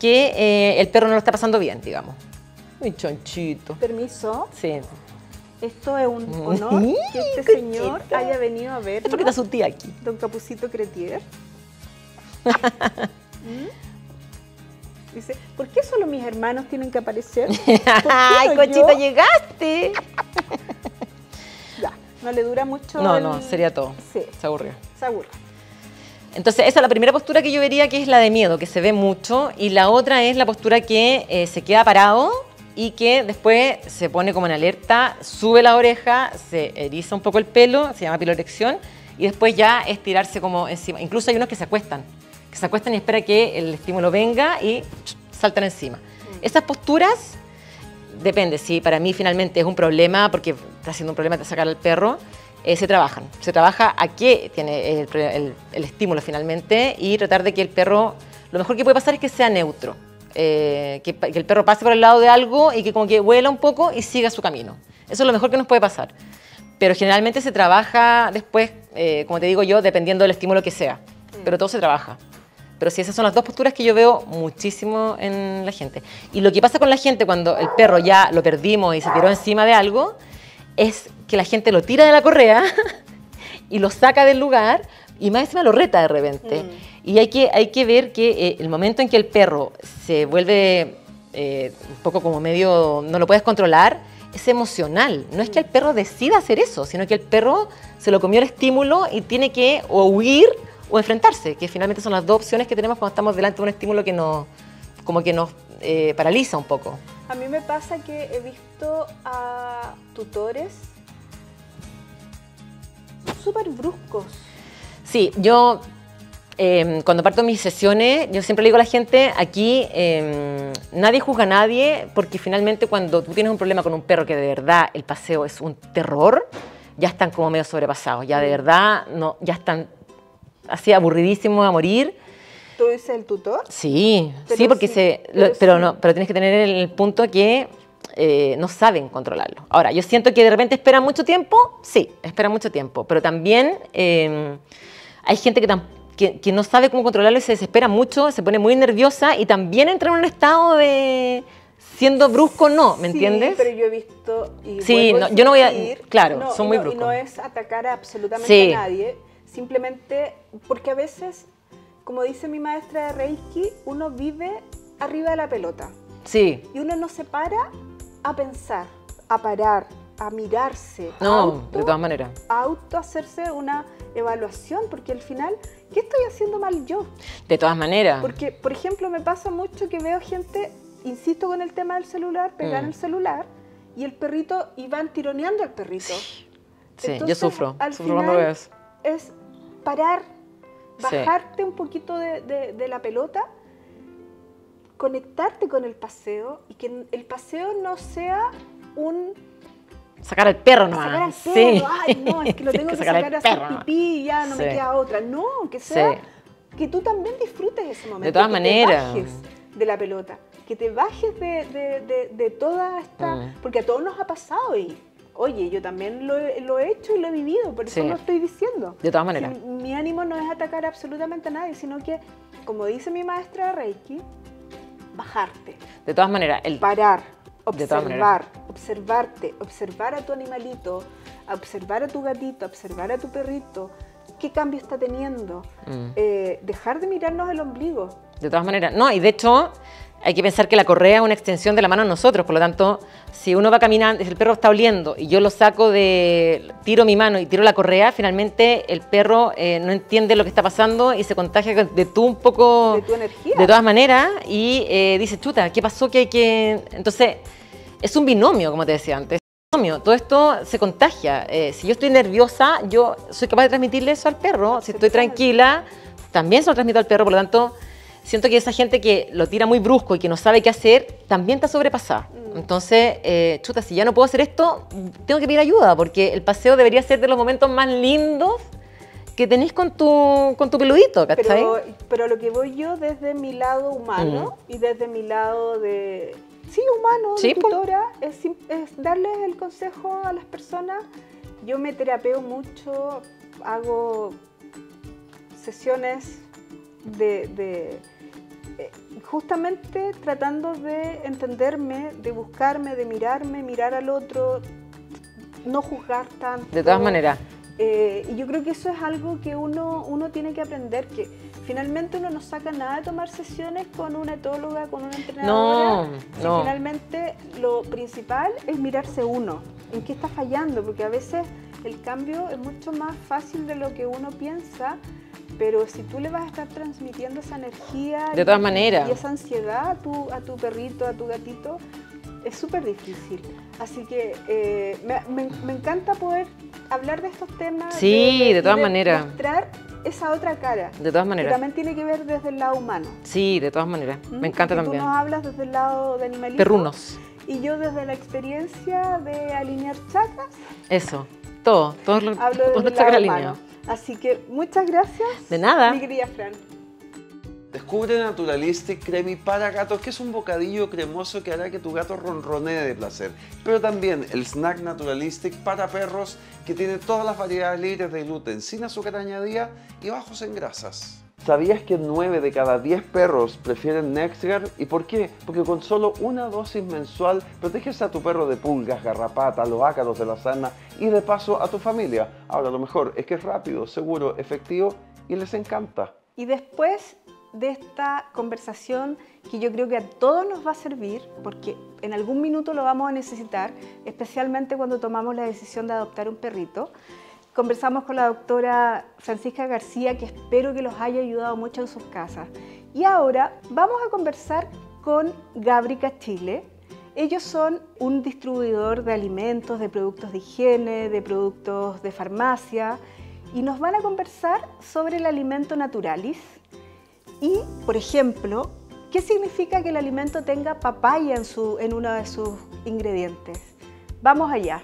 que eh, el perro no lo está pasando bien, digamos. Mi chonchito. permiso. Sí. Esto es un honor que este señor haya venido a ver. Es porque está su tía aquí. Don Capucito Cretier. ¿Mm? Dice, ¿por qué solo mis hermanos tienen que aparecer? ¿Por qué ¡Ay, yo? llegaste! Ya, no le dura mucho. No, el- no, sería todo. Sí, Se aburrió. se aburre. Entonces, esa es la primera postura que yo vería que es la de miedo, que se ve mucho. Y la otra es la postura que eh, se queda parado y que después se pone como en alerta, sube la oreja, se eriza un poco el pelo, se llama pilorección, y después ya es tirarse como encima. Incluso hay unos que se acuestan, que se acuestan y espera que el estímulo venga y saltan encima. Esas posturas, depende, si para mí finalmente es un problema, porque está siendo un problema de sacar al perro, eh, se trabajan. Se trabaja a qué tiene el, el- el estímulo finalmente y tratar de que el perro, lo mejor que puede pasar es que sea neutro. Eh, que, el perro pase por el lado de algo y que como que huela un poco y siga su camino. Eso es lo mejor que nos puede pasar. Pero generalmente se trabaja después, eh, como te digo yo, dependiendo del estímulo que sea. Pero todo se trabaja. Pero sí, esas son las dos posturas que yo veo muchísimo en la gente. Y lo que pasa con la gente cuando el perro ya lo perdimos y se tiró encima de algo, es que la gente lo tira de la correa y lo saca del lugar y más encima lo reta de repente. Y hay que, hay que ver que eh, el momento en que el perro se vuelve eh, un poco como medio, no lo puedes controlar, es emocional. No es que el perro decida hacer eso, sino que el perro se lo comió el estímulo y tiene que o huir o enfrentarse, que finalmente son las dos opciones que tenemos cuando estamos delante de un estímulo que nos, como que nos eh, paraliza un poco. A mí me pasa que he visto a tutores súper bruscos. Sí, yo eh, cuando parto mis sesiones, yo siempre le digo a la gente, aquí eh, nadie juzga a nadie, porque finalmente cuando tú tienes un problema con un perro que de verdad el paseo es un terror, ya están como medio sobrepasados, ya de verdad no, ya están así aburridísimos a morir. ¿Tú dices el tutor? Sí, Pero sí, porque sí, se, pero lo- pero, sí. no, pero tienes que tener el punto que eh, no saben controlarlo. Ahora, yo siento que de repente esperan mucho tiempo, sí, esperan mucho tiempo, pero también eh, hay gente que, que no sabe cómo controlarlo y se desespera mucho, se pone muy nerviosa y también entra en un estado de siendo brusco, no, ¿me Sí, entiendes? pero yo he visto. Y Sí, no, yo no voy a- claro, son y muy no- y bruscos. no es atacar a absolutamente Sí. a nadie, simplemente porque a veces, como dice mi maestra de Reiki, uno vive arriba de la pelota Sí, y uno no se para a pensar, a parar, a mirarse. a No, auto- de todas maneras. a auto hacerse una evaluación, porque al final, ¿qué estoy haciendo mal yo? De todas maneras. Porque, por ejemplo, me pasa mucho que veo gente, insisto con el tema del celular, pegar Mm. el celular y el perrito, y van tironeando al perrito. Sí, yo sufro. al Sufro cuando final, eso. Es parar, Sí. bajarte un poquito de, de- de la pelota, conectarte con el paseo y que el paseo no sea un Sacar al perro nomás. sacar al Sí. perro, ay no, es que lo Sí, tengo que sacar al sacar a hacer perro. pipí y ya no me Sí. queda otra. No, que sea Sí. que tú también disfrutes ese momento. De todas que maneras. Te bajes de la pelota, que te bajes de, de- de- de toda esta. Mm. Porque a todos nos ha pasado y. Oye, yo también lo, he- lo he hecho y lo he vivido, por eso Sí. lo estoy diciendo. De todas maneras. Si mi ánimo no es atacar absolutamente a nadie, sino que, como dice mi maestra Reiki, bajarte, De todas maneras, el, parar, observar, observarte, observar a tu animalito, a observar a tu gatito, a observar a tu perrito, qué cambio está teniendo. Mm. Eh, dejar de mirarnos el ombligo. De todas maneras, no, y de hecho hay que pensar que la correa es una extensión de la mano de nosotros, por lo tanto, si uno va caminando, si el perro está oliendo y yo lo saco de, tiro mi mano y tiro la correa, finalmente el perro eh, no entiende lo que está pasando y se contagia de tú un poco... De tu energía. De todas maneras, y eh, dice, chuta, ¿qué pasó que hay que...? Entonces, es un binomio, como te decía antes. Todo esto se contagia. Eh, si yo estoy nerviosa, yo soy capaz de transmitirle eso al perro. Si estoy tranquila, también se lo transmito al perro. Por lo tanto, siento que esa gente que lo tira muy brusco y que no sabe qué hacer, también está sobrepasada. Mm. Entonces, eh, chuta, si ya no puedo hacer esto, tengo que pedir ayuda, porque el paseo debería ser de los momentos más lindos que tenéis con tu, con tu peludito, ¿cachai? Pero, pero lo que voy yo desde mi lado humano y desde mi lado de, sí, humano, Sí, tutora, es, es darles el consejo a las personas. Yo me terapeo mucho, hago sesiones de, de, eh, justamente tratando de entenderme, de buscarme, de mirarme, mirar al otro, no juzgar tanto. de todas maneras. Eh, y yo creo que eso es algo que uno, uno tiene que aprender, que finalmente uno no saca nada de tomar sesiones con una etóloga, con una entrenadora. No, si no. finalmente lo principal es mirarse uno, en qué está fallando, porque a veces el cambio es mucho más fácil de lo que uno piensa, pero si tú le vas a estar transmitiendo esa energía De y- todas maneras. y esa ansiedad a tu, a tu perrito, a tu gatito, es súper difícil. Así que eh, me, me- me encanta poder hablar de estos temas. Sí, de y todas maneras. Mostrar esa otra cara. De todas Que maneras. también tiene que ver desde el lado humano. Sí, de todas maneras. Me encanta Porque también. Tú nos hablas desde el lado de animalitos. Perrunos. Y yo desde la experiencia de alinear chakras, Eso. Todo. Todos los hablo desde el lado humano. Así que muchas gracias. De nada. Mi querida Fran. Descubre Naturalistic Cremi para gatos, que es un bocadillo cremoso que hará que tu gato ronronee de placer. Pero también el snack Naturalistic para perros, que tiene todas las variedades libres de gluten, sin azúcar añadida y bajos en grasas. ¿Sabías que 9 de cada 10 perros prefieren NextGuard? ¿Y por qué? Porque con solo una dosis mensual proteges a tu perro de pulgas, garrapatas, los ácaros de la sana y de paso a tu familia. Ahora lo mejor es que es rápido, seguro, efectivo y les encanta. Y después de esta conversación que yo creo que a todos nos va a servir, porque en algún minuto lo vamos a necesitar, especialmente cuando tomamos la decisión de adoptar un perrito, conversamos con la doctora Francisca García, que espero que los haya ayudado mucho en sus casas. Y ahora vamos a conversar con Gabrica Chile. Ellos son un distribuidor de alimentos, de productos de higiene, de productos de farmacia, y nos van a conversar sobre el alimento naturalis, y, por ejemplo, ¿qué significa que el alimento tenga papaya en, su, en uno de sus ingredientes? Vamos allá.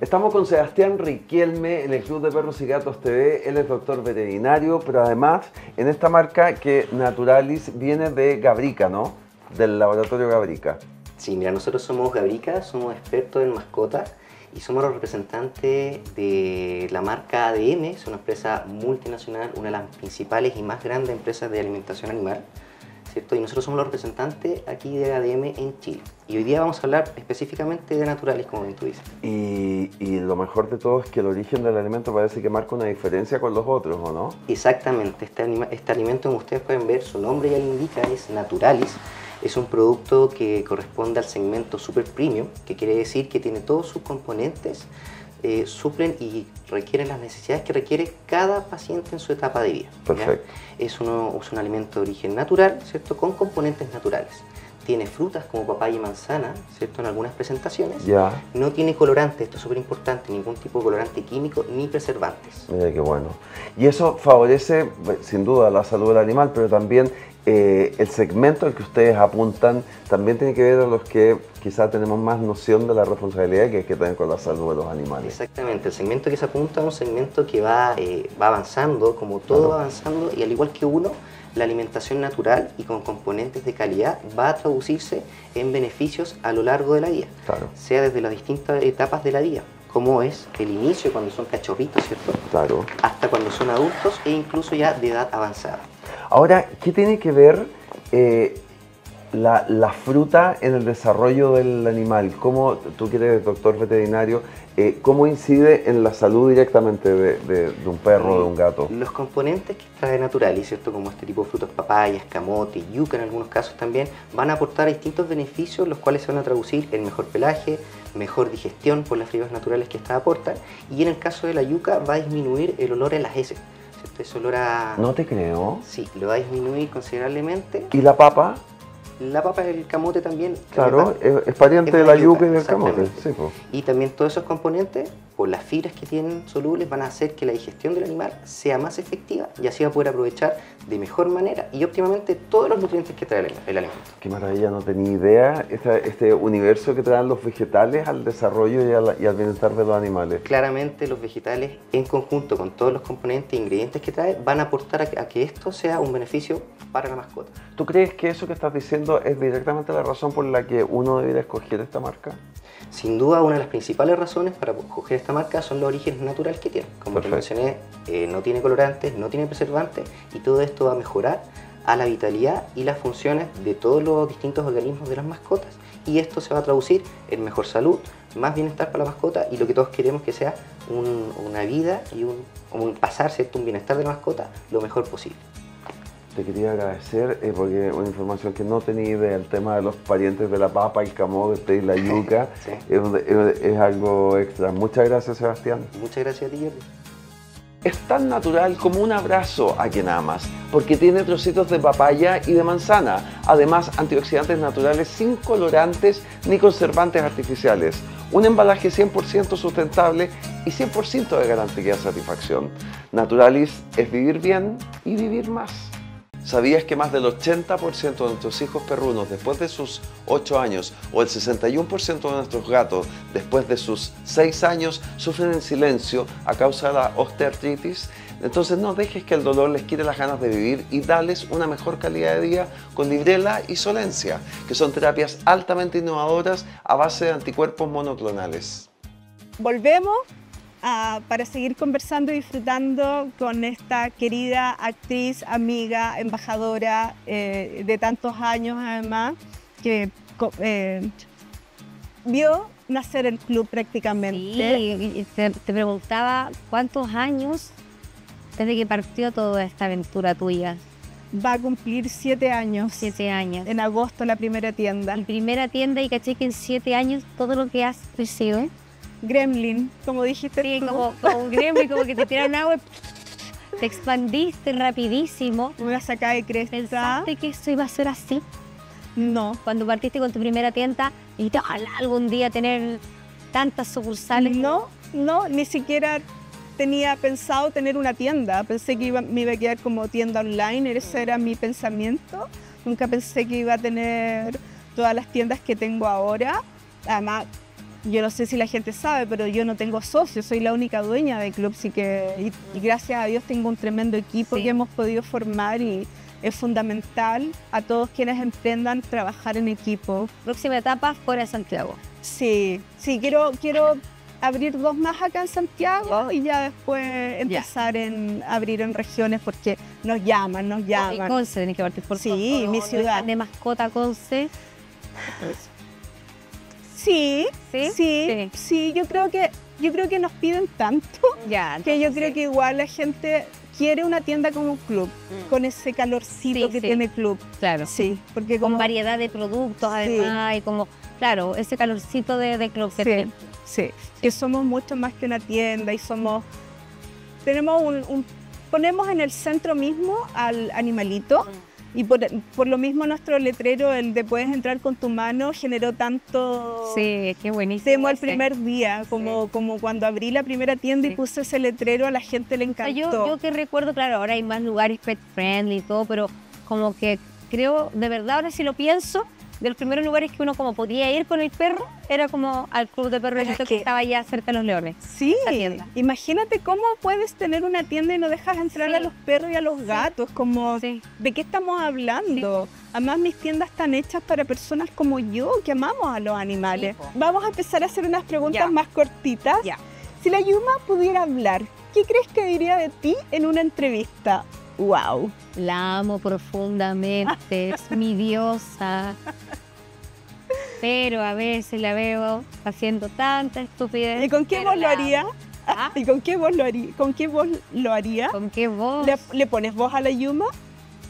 Estamos con Sebastián Riquelme en el Club de Perros y Gatos TV. Él es doctor veterinario, pero además en esta marca que Naturalis viene de Gabrica, ¿no? Del laboratorio Gabrica. Sí, mira, nosotros somos Gabrica, somos expertos en mascotas y somos los representantes de la marca ADM, es una empresa multinacional, una de las principales y más grandes empresas de alimentación animal, ¿cierto? Y nosotros somos los representantes aquí de ADM en Chile. Y hoy día vamos a hablar específicamente de Naturalis, como bien tú dices. Y, y lo mejor de todo es que el origen del alimento parece que marca una diferencia con los otros, ¿o no? Exactamente, este, este alimento como ustedes pueden ver, su nombre ya lo indica, es Naturalis. Es un producto que corresponde al segmento super premium, que quiere decir que tiene todos sus componentes, eh, suplen y requieren las necesidades que requiere cada paciente en su etapa de vida. Perfecto. Es, uno- es un alimento de origen natural, ¿cierto? Con componentes naturales. Tiene frutas como papaya y manzana, ¿cierto? En algunas presentaciones. Ya. No tiene colorante, esto es súper importante, ningún tipo de colorante químico ni preservantes. Mira qué bueno. Y eso favorece, eh, sin duda, la salud del animal, pero también eh, el segmento al que ustedes apuntan también tiene que ver a los que quizás tenemos más noción de la responsabilidad que hay que tener con la salud de los animales. Exactamente, el segmento que se apunta es un segmento que va, eh, va avanzando, como todo Claro. va avanzando, y al igual que uno, la alimentación natural y con componentes de calidad va a traducirse en beneficios a lo largo de la vida, Claro. sea desde las distintas etapas de la vida, como es el inicio cuando son cachorritos, ¿cierto? Claro. Hasta cuando son adultos e incluso ya de edad avanzada. Ahora, ¿qué tiene que ver eh, la, fruta en el desarrollo del animal? ¿Cómo, tú que eres doctor veterinario, eh, cómo incide en la salud directamente de, un perro o de un gato? Los componentes que trae Naturalis, ¿cierto? como este tipo de frutos, papayas, camote, yuca en algunos casos también, van a aportar distintos beneficios, los cuales se van a traducir en mejor pelaje, mejor digestión por las fibras naturales que estas aportan, y en el caso de la yuca va a disminuir el olor en las heces. Olor a... No te creo. Sí, lo va a disminuir considerablemente. ¿Y la papa? La papa y el camote también. Claro, es, es pariente Es de la yuca y del camote. Sí. Y también todos esos componentes, por las fibras que tienen solubles, van a hacer que la digestión del animal sea más efectiva y así va a poder aprovechar de mejor manera y óptimamente todos los nutrientes que trae el, el alimento. Qué maravilla, no tenía idea este, este universo que traen los vegetales al desarrollo y, a la- y al bienestar de los animales. Claramente los vegetales en conjunto con todos los componentes e ingredientes que trae van a aportar a que esto sea un beneficio para la mascota. ¿Tú crees que eso que estás diciendo es directamente la razón por la que uno debería escoger esta marca? Sin duda, una de las principales razones para escoger esta marca son los orígenes naturales que tiene. Como te mencioné, eh, no tiene colorantes, no tiene preservantes y todo esto va a mejorar a la vitalidad y las funciones de todos los distintos organismos de las mascotas. Y esto se va a traducir en mejor salud, más bienestar para la mascota y lo que todos queremos que sea un- una vida y un, un pasar, ¿cierto? un bienestar de la mascota lo mejor posible. Te quería agradecer eh, porque una información que no tenía idea, el tema de los parientes de la papa, el camote y la yuca, Sí. es, es- es algo extra. Muchas gracias, Sebastián. Muchas gracias a ti. Es tan natural como un abrazo a quien amas, porque tiene trocitos de papaya y de manzana, además antioxidantes naturales sin colorantes ni conservantes artificiales, un embalaje 100% sustentable y 100% de garantía de satisfacción. Naturalis es vivir bien y vivir más. ¿Sabías que más del 80% de nuestros hijos perrunos después de sus 8 años o el 61% de nuestros gatos después de sus 6 años sufren en silencio a causa de la osteoartritis? Entonces no dejes que el dolor les quite las ganas de vivir y dales una mejor calidad de vida con Librela y Solencia, que son terapias altamente innovadoras a base de anticuerpos monoclonales. Volvemos ah, para seguir conversando y disfrutando con esta querida actriz, amiga, embajadora eh, de tantos años además, que eh, vio nacer el club prácticamente. Sí, te, te preguntaba cuántos años desde que partió toda esta aventura tuya. Va a cumplir siete años. Siete años. En agosto la primera tienda. Mi primera tienda y caché que en siete años todo lo que has crecido. Gremlin, como dijiste Sí, tú. como, como un gremlin, como que te tiraron agua y te expandiste rapidísimo. Una sacada de cresta. ¿Pensaste que eso iba a ser así? No. Cuando partiste con tu primera tienda y ojalá algún día tener tantas sucursales. No, no, ni siquiera tenía pensado tener una tienda. Pensé que iba- me iba a quedar como tienda online, ese era mi pensamiento. Nunca pensé que iba a tener todas las tiendas que tengo ahora. Además, yo no sé si la gente sabe, pero yo no tengo socios, soy la única dueña del club, así que y, y gracias a Dios tengo un tremendo equipo Sí. que hemos podido formar y es fundamental a todos quienes emprendan trabajar en equipo. Próxima etapa fuera de Santiago. Sí, sí, quiero, quiero abrir dos más acá en Santiago y ya después empezar en abrir en regiones porque nos llaman, nos Y llaman. Conce, tenés que partir por Sí, mi ciudad. De mascota Conce. Sí, ¿Sí? sí, sí, yo creo que yo creo que nos piden tanto Ya, que yo creo que igual la gente quiere una tienda como un club, con ese calorcito Sí, que sí. tiene club. Claro. Sí, porque Con variedad de productos, además, y como, claro, ese calorcito de, de club que Sí, tiene. sí, que somos mucho más que una tienda y somos, tenemos un, un- ponemos en el centro mismo al animalito y por, por lo mismo nuestro letrero, el de puedes entrar con tu mano, generó tanto Sí, qué buenísimo. demo el primer día, como, como cuando abrí la primera tienda y puse ese letrero, a la gente le sea, encantó. yo, yo que recuerdo, claro, ahora hay más lugares pet friendly y todo, pero como que creo, de verdad, ahora si lo pienso, de los primeros lugares que uno como podía ir con el perro, era como al club de perros es que que- estaba allá cerca de los leones. Sí, imagínate cómo puedes tener una tienda y no dejas entrar Sí. a los perros y a los gatos, como Sí. ¿de qué estamos hablando? Además mis tiendas están hechas para personas como yo que amamos a los animales. Vamos a empezar a hacer unas preguntas Ya. más cortitas. Ya. Si la Yuma pudiera hablar, ¿qué crees que diría de ti en una entrevista? Wow. La amo profundamente, es mi diosa. Pero a veces la veo haciendo tanta estupidez. ¿Y con qué voz lo haría? ¿Ah? ¿Y con qué voz lo haría? ¿Con qué voz lo haría? ¿Con qué voz? ¿Le, le pones voz a la Yuma?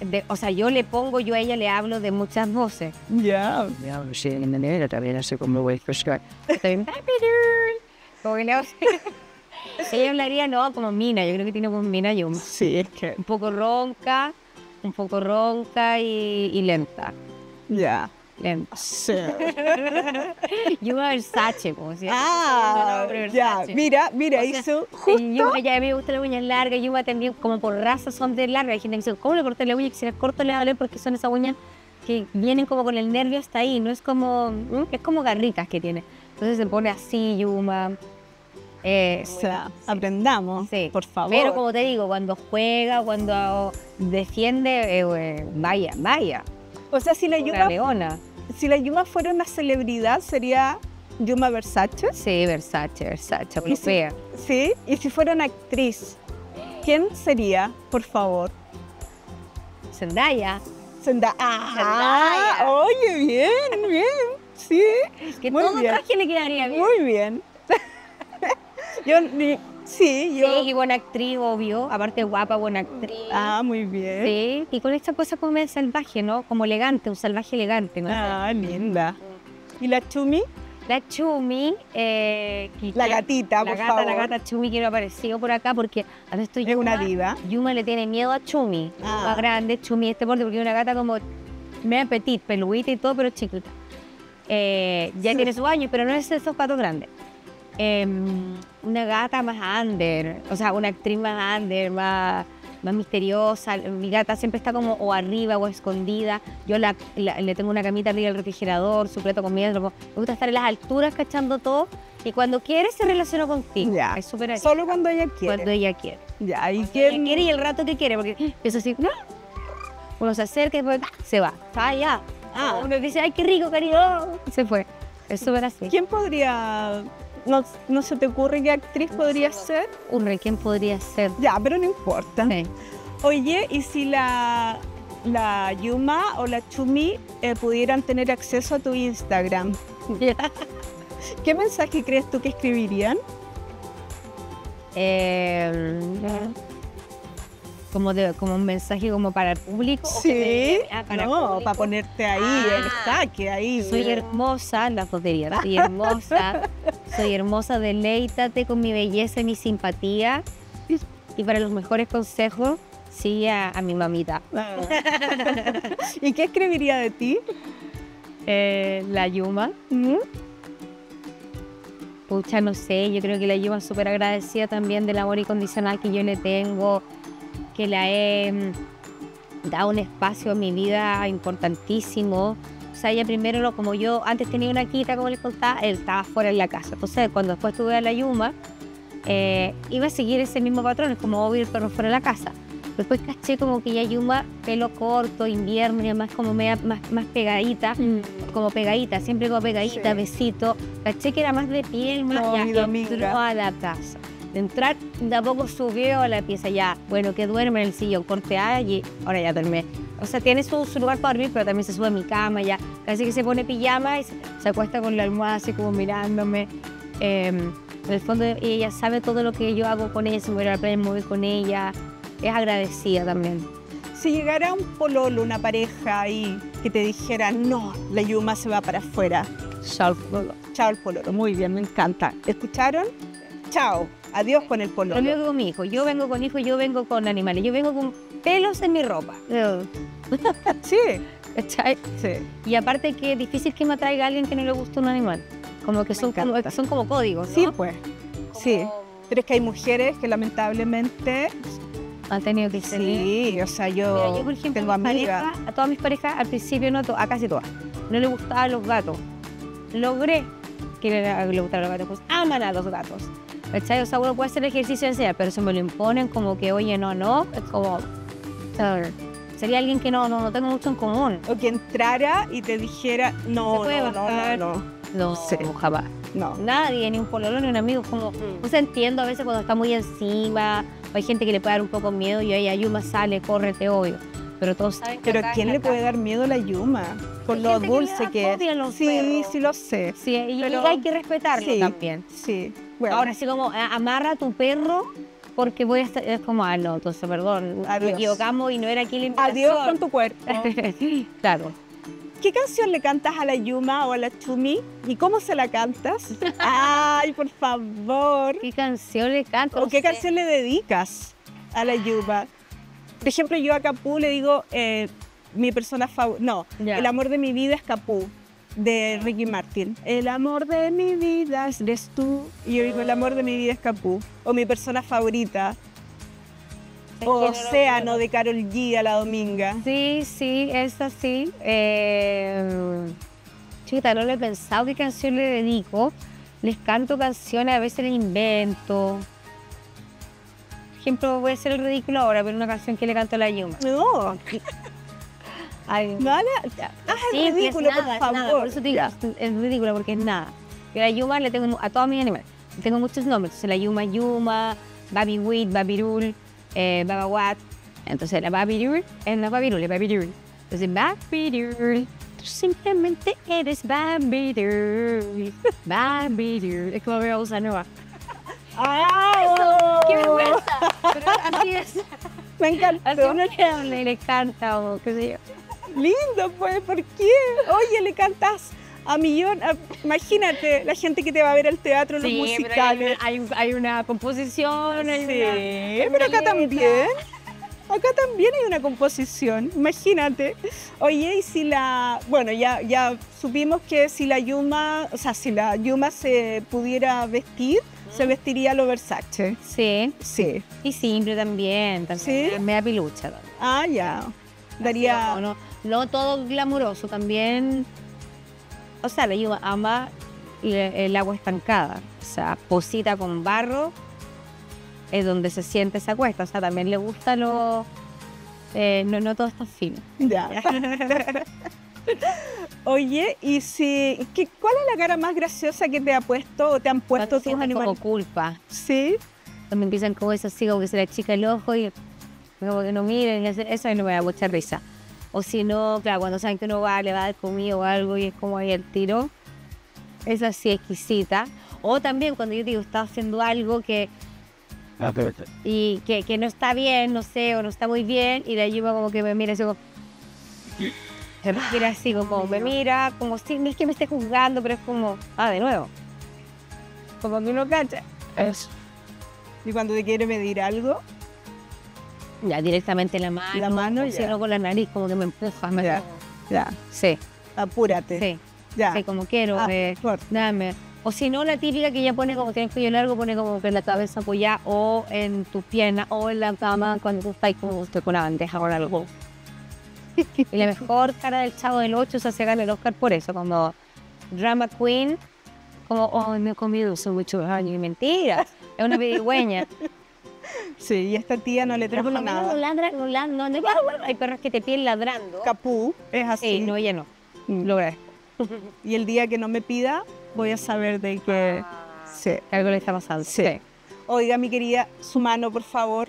De- o sea, yo le pongo, yo a ella le hablo de muchas voces. Ya. In de neder, daar ben je como. Estoy happy girl. Como que le hago- ella hablaría, no, como Mina, yo creo que tiene como Mina Yuma. Sí, es que. Un poco ronca, un poco ronca y, y lenta. Ya. Lenta. Sí. Yuma Versace, como si Ah, ya. Mira, mira, O sea, hizo Y justo. Yuma, ya a mí me gustan las uñas largas, Yuma también como por raza son de largas. Hay gente que dice, ¿cómo le corté la uña? Que si la corto le va a doler porque son esas uñas que vienen como con el nervio hasta ahí, no es como, es como garritas que tiene. Entonces se pone así, Yuma. Eh, O sea, aprendamos, sí. por favor. Pero como te digo, cuando juega, cuando defiende, eh, eh, vaya, vaya, o sea, si la una Yuma, leona. Si la Yuma fuera una celebridad, sería Yuma Versace. Sí, Versace, Versace, Y si- europea. Sí. Y si fuera una actriz, ¿quién sería, por favor? Zendaya. Zenda- ah, Zendaya. oye, bien, bien. Sí, Que Muy todo bien. traje le quedaría bien. muy bien. yo, ni- sí, yo. Sí, y buena actriz, obvio. Aparte guapa, buena actriz. Ah, muy bien. Sí, y con esta cosa como medio salvaje, ¿no? Como elegante, un salvaje elegante, ¿no? Ah, linda. ¿Y la Chumi? La Chumi, eh, que- La gatita, la por gata, favor. la gata Chumi que no ha aparecido por acá porque a ver estoy Es una diva. Yuma le tiene miedo a Chumi, Ah. más grande, Chumi este porte porque es una gata como media petit, peludita y todo, pero chiquita. Eh, ya tiene su año, pero no es esos gatos grandes. Em, una gata más under, o sea, una actriz más under, más, más misteriosa. Mi gata siempre está como o arriba o escondida. Yo la, la- le tengo una camita arriba del refrigerador, su plato comida. Me gusta estar en las alturas cachando todo. Y cuando quiere se relaciona contigo. Ya. Es súper. Solo cuando ella quiere. Cuando ella quiere. Ya, ¿y Ella quién? quiere y el rato que quiere, porque empieza así, ¡no! Uno se acerca y después se va. Está ya. Ah. Uno dice, ¡ay, qué rico, cariño! Se fue. Es súper así. ¿Quién podría.? No, no se te ocurre qué actriz podría ser? Un rey, ¿quién podría ser? Ya, pero no importa. Sí. Oye, ¿y si la, la Yuma o la Chumi eh, pudieran tener acceso a tu Instagram? ¿Qué mensaje crees tú que escribirían? Eh, como, de, como un mensaje como para el público. Sí, ah, para no, público. para ponerte ahí, Ah. el saque ahí. Soy hermosa, la fotería, soy hermosa, soy hermosa, deleítate con mi belleza y mi simpatía. Y para los mejores consejos, sí a, a mi mamita. Ah. ¿Y qué escribiría de ti? Eh, la Yuma, ¿Mm? pucha, no sé, yo creo que la Yuma es súper agradecida también del amor incondicional que yo le tengo, que la he mm, dado un espacio en mi vida importantísimo. O sea, ella primero, como yo antes tenía una quita, como les contaba, él estaba fuera en la casa. Entonces, cuando después tuve a la Yuma, eh, iba a seguir ese mismo patrón, es como obvio el perro fuera de la casa. Después caché como que ya Yuma, pelo corto, invierno y además como media, más, más pegadita, como pegadita, siempre como pegadita, Sí. besito. Caché que era más de piel, más No, ya entró a la casa. De entrar, de a poco subió a la pieza ya. Bueno, que duerme en el sillón, corte allí, ahora ya duerme. O sea, tiene su, su lugar para dormir, pero también se sube a mi cama ya. Casi que se pone pijama y se, se acuesta con la almohada así como mirándome. Eh, en el fondo ella sabe todo lo que yo hago con ella, si me voy a la playa me voy con ella. es agradecida también. Si llegara un pololo, una pareja ahí que te dijera, no, la Yuma se va para afuera. Chao, pololo. Chao el pololo. Muy bien, me encanta. ¿Escucharon? Chao. Adiós con el Lo pololo. mismo con mi hijo. Yo vengo con hijos, yo vengo con animales, yo vengo con pelos en mi ropa. Sí, ¿Cachai? sí. Y aparte que es difícil que me atraiga a alguien que no le gusta un animal. Como que son como, encanta. son como códigos, ¿no? Sí, pues. Sí. Pero es que hay mujeres que lamentablemente, Han tenido que ser. sí, o sea, yo, Mira, yo, por ejemplo, tengo a, a todas mis parejas, al principio, no a, to- a casi todas, no le gustaban los gatos. Logré que le, le gustaran los gatos, pues aman a los gatos. ¿Cachai? O sea, uno puede hacer ejercicio de enseñar, pero si me lo imponen como que, oye, no, no, es como... o sea, sería alguien que no, no, no tengo mucho en común. O que entrara y te dijera, no, Se no, no, no, no, No, Sí. jamás. no. Nadie, ni un pololo, ni un amigo, como... O sea, entiendo a veces cuando está muy encima, o hay gente que le puede dar un poco miedo y ahí Ayuma sale, corre, te odio. Pero todos saben que Pero acá ¿a es quién la le puede dar miedo a la Yuma? Con lo que dulce que a es. los Sí, perros. sí lo sé. Sí, y, Pero- hay que respetarlo Sí, también. sí. Bueno, Ahora, así como a- amarra a tu perro porque voy a estar, es como, ah, no, entonces perdón, Adiós. nos equivocamos y no era aquí la invitación. adiós con tu cuerpo. claro. ¿Qué canción le cantas a la Yuma o a la Chumi? ¿Y cómo se la cantas? Ay, por favor. ¿Qué canción le canto? ¿O qué canción le dedicas a la Yuma? Por ejemplo, yo a Capú le digo, eh, mi persona favorita, no, Ya. el amor de mi vida es Capú, de Ricky Martin. El amor de mi vida eres tú. Y yo digo, el amor de mi vida es Capú. O mi persona favorita, lo Océano de Carol G a la Dominga. Sí, sí, es así. Eh, chiquita, no lo he pensado qué canción le dedico. Les canto canciones, a veces les invento. Por ejemplo, voy a hacer el ridículo ahora, pero una canción que le canto a la Yuma. No, Ay, dale, haz el Simple, es ridículo, nada, por es nada, favor. por eso te digo, es, es ridículo porque es nada. Yo a la Yuma le tengo a todos mis animales, le tengo muchos nombres. Entonces la Yuma Yuma, Baby Wheat, Baby Rul, eh, Baba Wat. Entonces la Baby Rul es la Baby Rul, es Baby Rul. Entonces Baby Rul, tú simplemente eres Baby Rul, Baby Rul. Es como veo a usar nueva. ¡Ah! ¡Qué vergüenza! Pero así es. Me Así encantó. uno le le canta o qué sé yo. Lindo, pues, ¿por qué? Oye, le cantas a millón. a- imagínate, la gente que te va a ver al teatro, los pero musicales. Hay, una- hay, hay una composición, hay Sí, una- hay pero acá letra. también. Acá también hay una composición, imagínate. Oye, y si la, bueno, ya, ya supimos que si la Yuma, o sea, si la Yuma se pudiera vestir, se vestiría lo Versace. Sí, Sí. y simple también, también. ¿Sí? Me da pilucha también. Ah, ya. Daría. No, no, no todo glamuroso, también. O sea, le ayuda ama el, agua estancada. O sea, posita con barro es donde se siente esa cuesta. O sea, también le gusta lo. eh, no, no todo está fino. Ya. Oye, y si. ¿qué- ¿Cuál es la cara más graciosa que te ha puesto o te han puesto tus animales? como culpa. Sí. Cuando empiezan como eso así, como que se le achica el ojo y como que no miren y hacer eso y no me da mucha risa. O si no, claro, cuando saben que uno va, le va a dar comida o algo y es como ahí el tiro. Es así exquisita. O también cuando yo digo, estaba haciendo algo que y que, que no está bien, no sé, o no está muy bien, y la ayuda como que me mira así como... Me mira así como, me mira, como si, no es que me esté juzgando, pero es como, ah, de nuevo. Como que uno cacha. Y cuando te quiere medir algo, Ya, directamente la mano. La mano, o ya. no con la nariz, como que me empuja. Me Ya. ya, Sí, apúrate. sí. Ya. Sí, como quiero, Ah, eh, dame. O si no, la típica que ya pone como tienes cuello largo, pone como que en la cabeza apoyada o en tu pierna o en la cama cuando tú estás como usted con una bandeja con algo. y la mejor cara del chavo del 8 es hacer ganar el Oscar por eso, como drama queen, como, oh, me he comido son muchos años. Y mentira, es una pedigüeña. Sí, y esta tía no le Pero trajo por lo menos no nada. ladra, no ladra, no, no, hay perros que te piden ladrando. Capú es así. Sí, no, ella no. Mm. Lo agradezco. Y el día que no me pida, voy a saber de que. Sí. Algo le está pasando. Sí. Oiga, mi querida, su mano, por favor.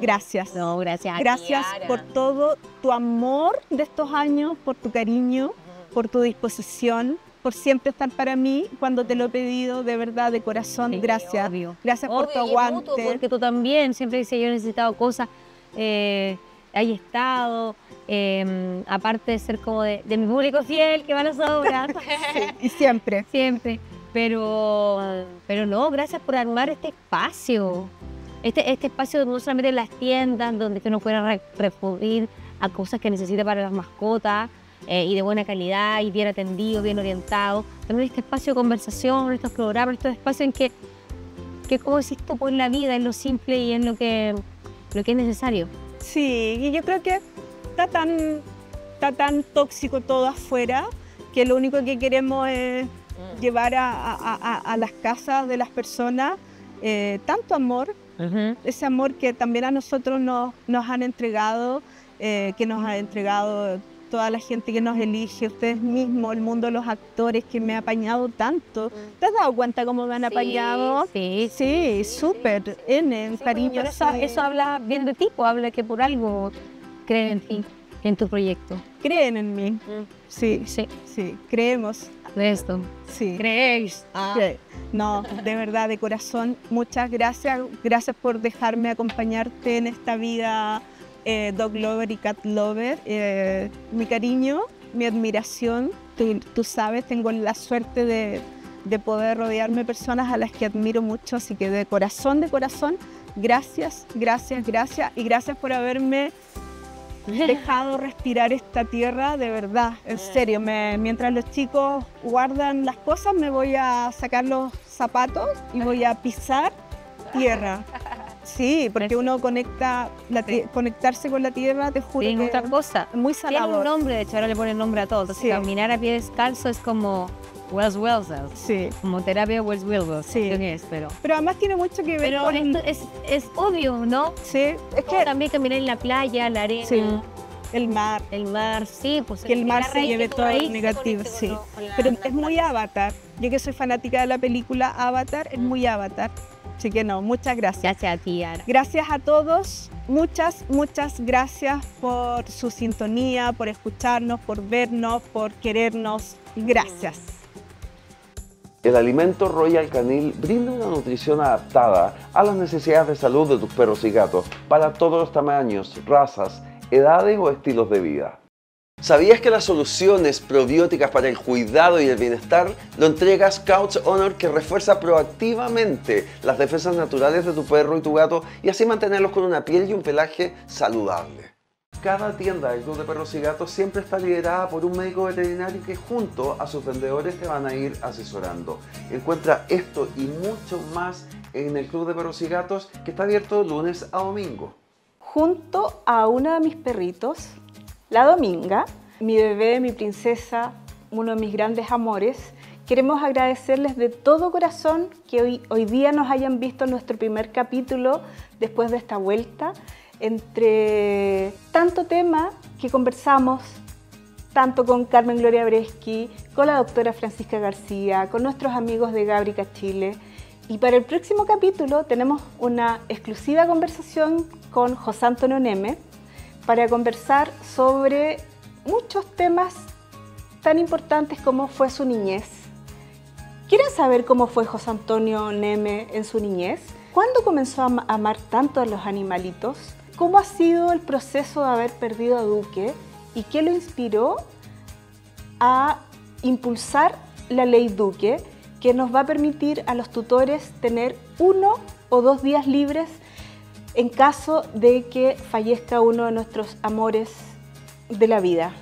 Gracias. No, gracias. Gracias por todo tu amor de estos años, por tu cariño, por tu disposición, por siempre estar para mí cuando te lo he pedido, de verdad, de corazón, Sí, gracias. obvio. Gracias por tu aguante. mutuo, porque tú también siempre dices, yo he necesitado cosas, eh, hay estado, eh, aparte de ser como de, de mi público fiel, que van a sobrar, Y siempre. siempre. Pero, pero no, gracias por armar este espacio. Este, este espacio no solamente en las tiendas, donde uno pueda re- recurrir a cosas que necesita para las mascotas, eh, y de buena calidad, y bien atendido, bien orientado. También este espacio de conversación, estos programas, estos espacios en que, que como decís tú, pues la vida es lo simple y es lo que, lo que es necesario. Sí, y yo creo que está tan, está tan tóxico todo afuera que lo único que queremos es llevar a, a- a- a las casas de las personas eh, tanto amor, ese amor que también a nosotros nos, nos han entregado, eh, que nos ha entregado toda la gente que nos elige, ustedes mismos, el mundo de los actores que me ha apañado tanto. ¿Te has dado cuenta cómo me han apañado? Sí, Sí, súper, cariño. Eso, habla bien de ti, pues, habla que por algo creen en ti, en tu proyecto. Creen en mí. Sí, Sí, sí, creemos. de esto. Sí. ¿Creéis? Sí. No, de verdad, de corazón, muchas gracias. Gracias por dejarme acompañarte en esta vida eh, dog lover y cat lover. Eh, mi cariño, mi admiración. Tú, tú sabes, tengo la suerte de, de poder rodearme de personas a las que admiro mucho. Así que de corazón, de corazón, gracias, gracias, gracias. Y gracias por haberme dejado respirar esta tierra de verdad, en serio. Me- mientras los chicos guardan las cosas, me voy a sacar los zapatos y voy a pisar tierra. Sí, porque uno conecta, la tie- conectarse con la tierra, te juro Sí, que otra cosa. muy Tiene un sanador. nombre, de hecho, ahora le ponen nombre a todo. Sí. caminar a pie descalzo es como Wells Wells, Sí, como terapia Wells Wells. Sí. es, pero... pero además tiene mucho que ver Pero con... esto es, es obvio, ¿no? Sí, es Que también caminar en la playa, la arena, Sí. el mar, el mar, sí, pues que el mar se lleve todo se negativo, sí. con lo- con la Pero es muy avatar. Yo que soy fanática de la película Avatar, es muy avatar. Así que no, muchas gracias. Gracias a ti, Ara. Gracias a todos, muchas, muchas gracias por su sintonía, por escucharnos, por vernos, por querernos. Gracias. El alimento Royal Canil brinda una nutrición adaptada a las necesidades de salud de tus perros y gatos para todos los tamaños, razas, edades o estilos de vida. ¿Sabías que las soluciones probióticas para el cuidado y el bienestar lo entrega Scouts Honor que refuerza proactivamente las defensas naturales de tu perro y tu gato y así mantenerlos con una piel y un pelaje saludable? Cada tienda del Club de Perros y Gatos siempre está liderada por un médico veterinario que junto a sus vendedores te van a ir asesorando. Encuentra esto y mucho más en el Club de Perros y Gatos que está abierto lunes a domingo. junto a uno de mis perritos, la Dominga, mi bebé, mi princesa, uno de mis grandes amores. Queremos agradecerles de todo corazón que hoy, hoy día nos hayan visto nuestro primer capítulo después de esta vuelta. Entre tanto tema que conversamos, tanto con Carmen Gloria Breschi, con la doctora Francisca García, con nuestros amigos de Gábrica Chile. Y para el próximo capítulo tenemos una exclusiva conversación con José Antonio Neme para conversar sobre muchos temas tan importantes como fue su niñez. ¿Quieren saber cómo fue José Antonio Neme en su niñez? ¿Cuándo comenzó a ama- amar tanto a los animalitos? ¿Cómo ha sido el proceso de haber perdido a Duque? ¿Y qué lo inspiró a impulsar la ley Duque, que nos va a permitir a los tutores tener uno o dos días libres en caso de que fallezca uno de nuestros amores de la vida.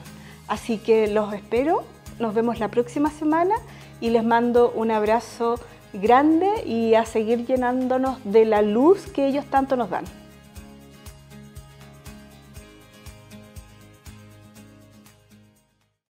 Así que los espero, nos vemos la próxima semana y les mando un abrazo grande y a seguir llenándonos de la luz que ellos tanto nos dan.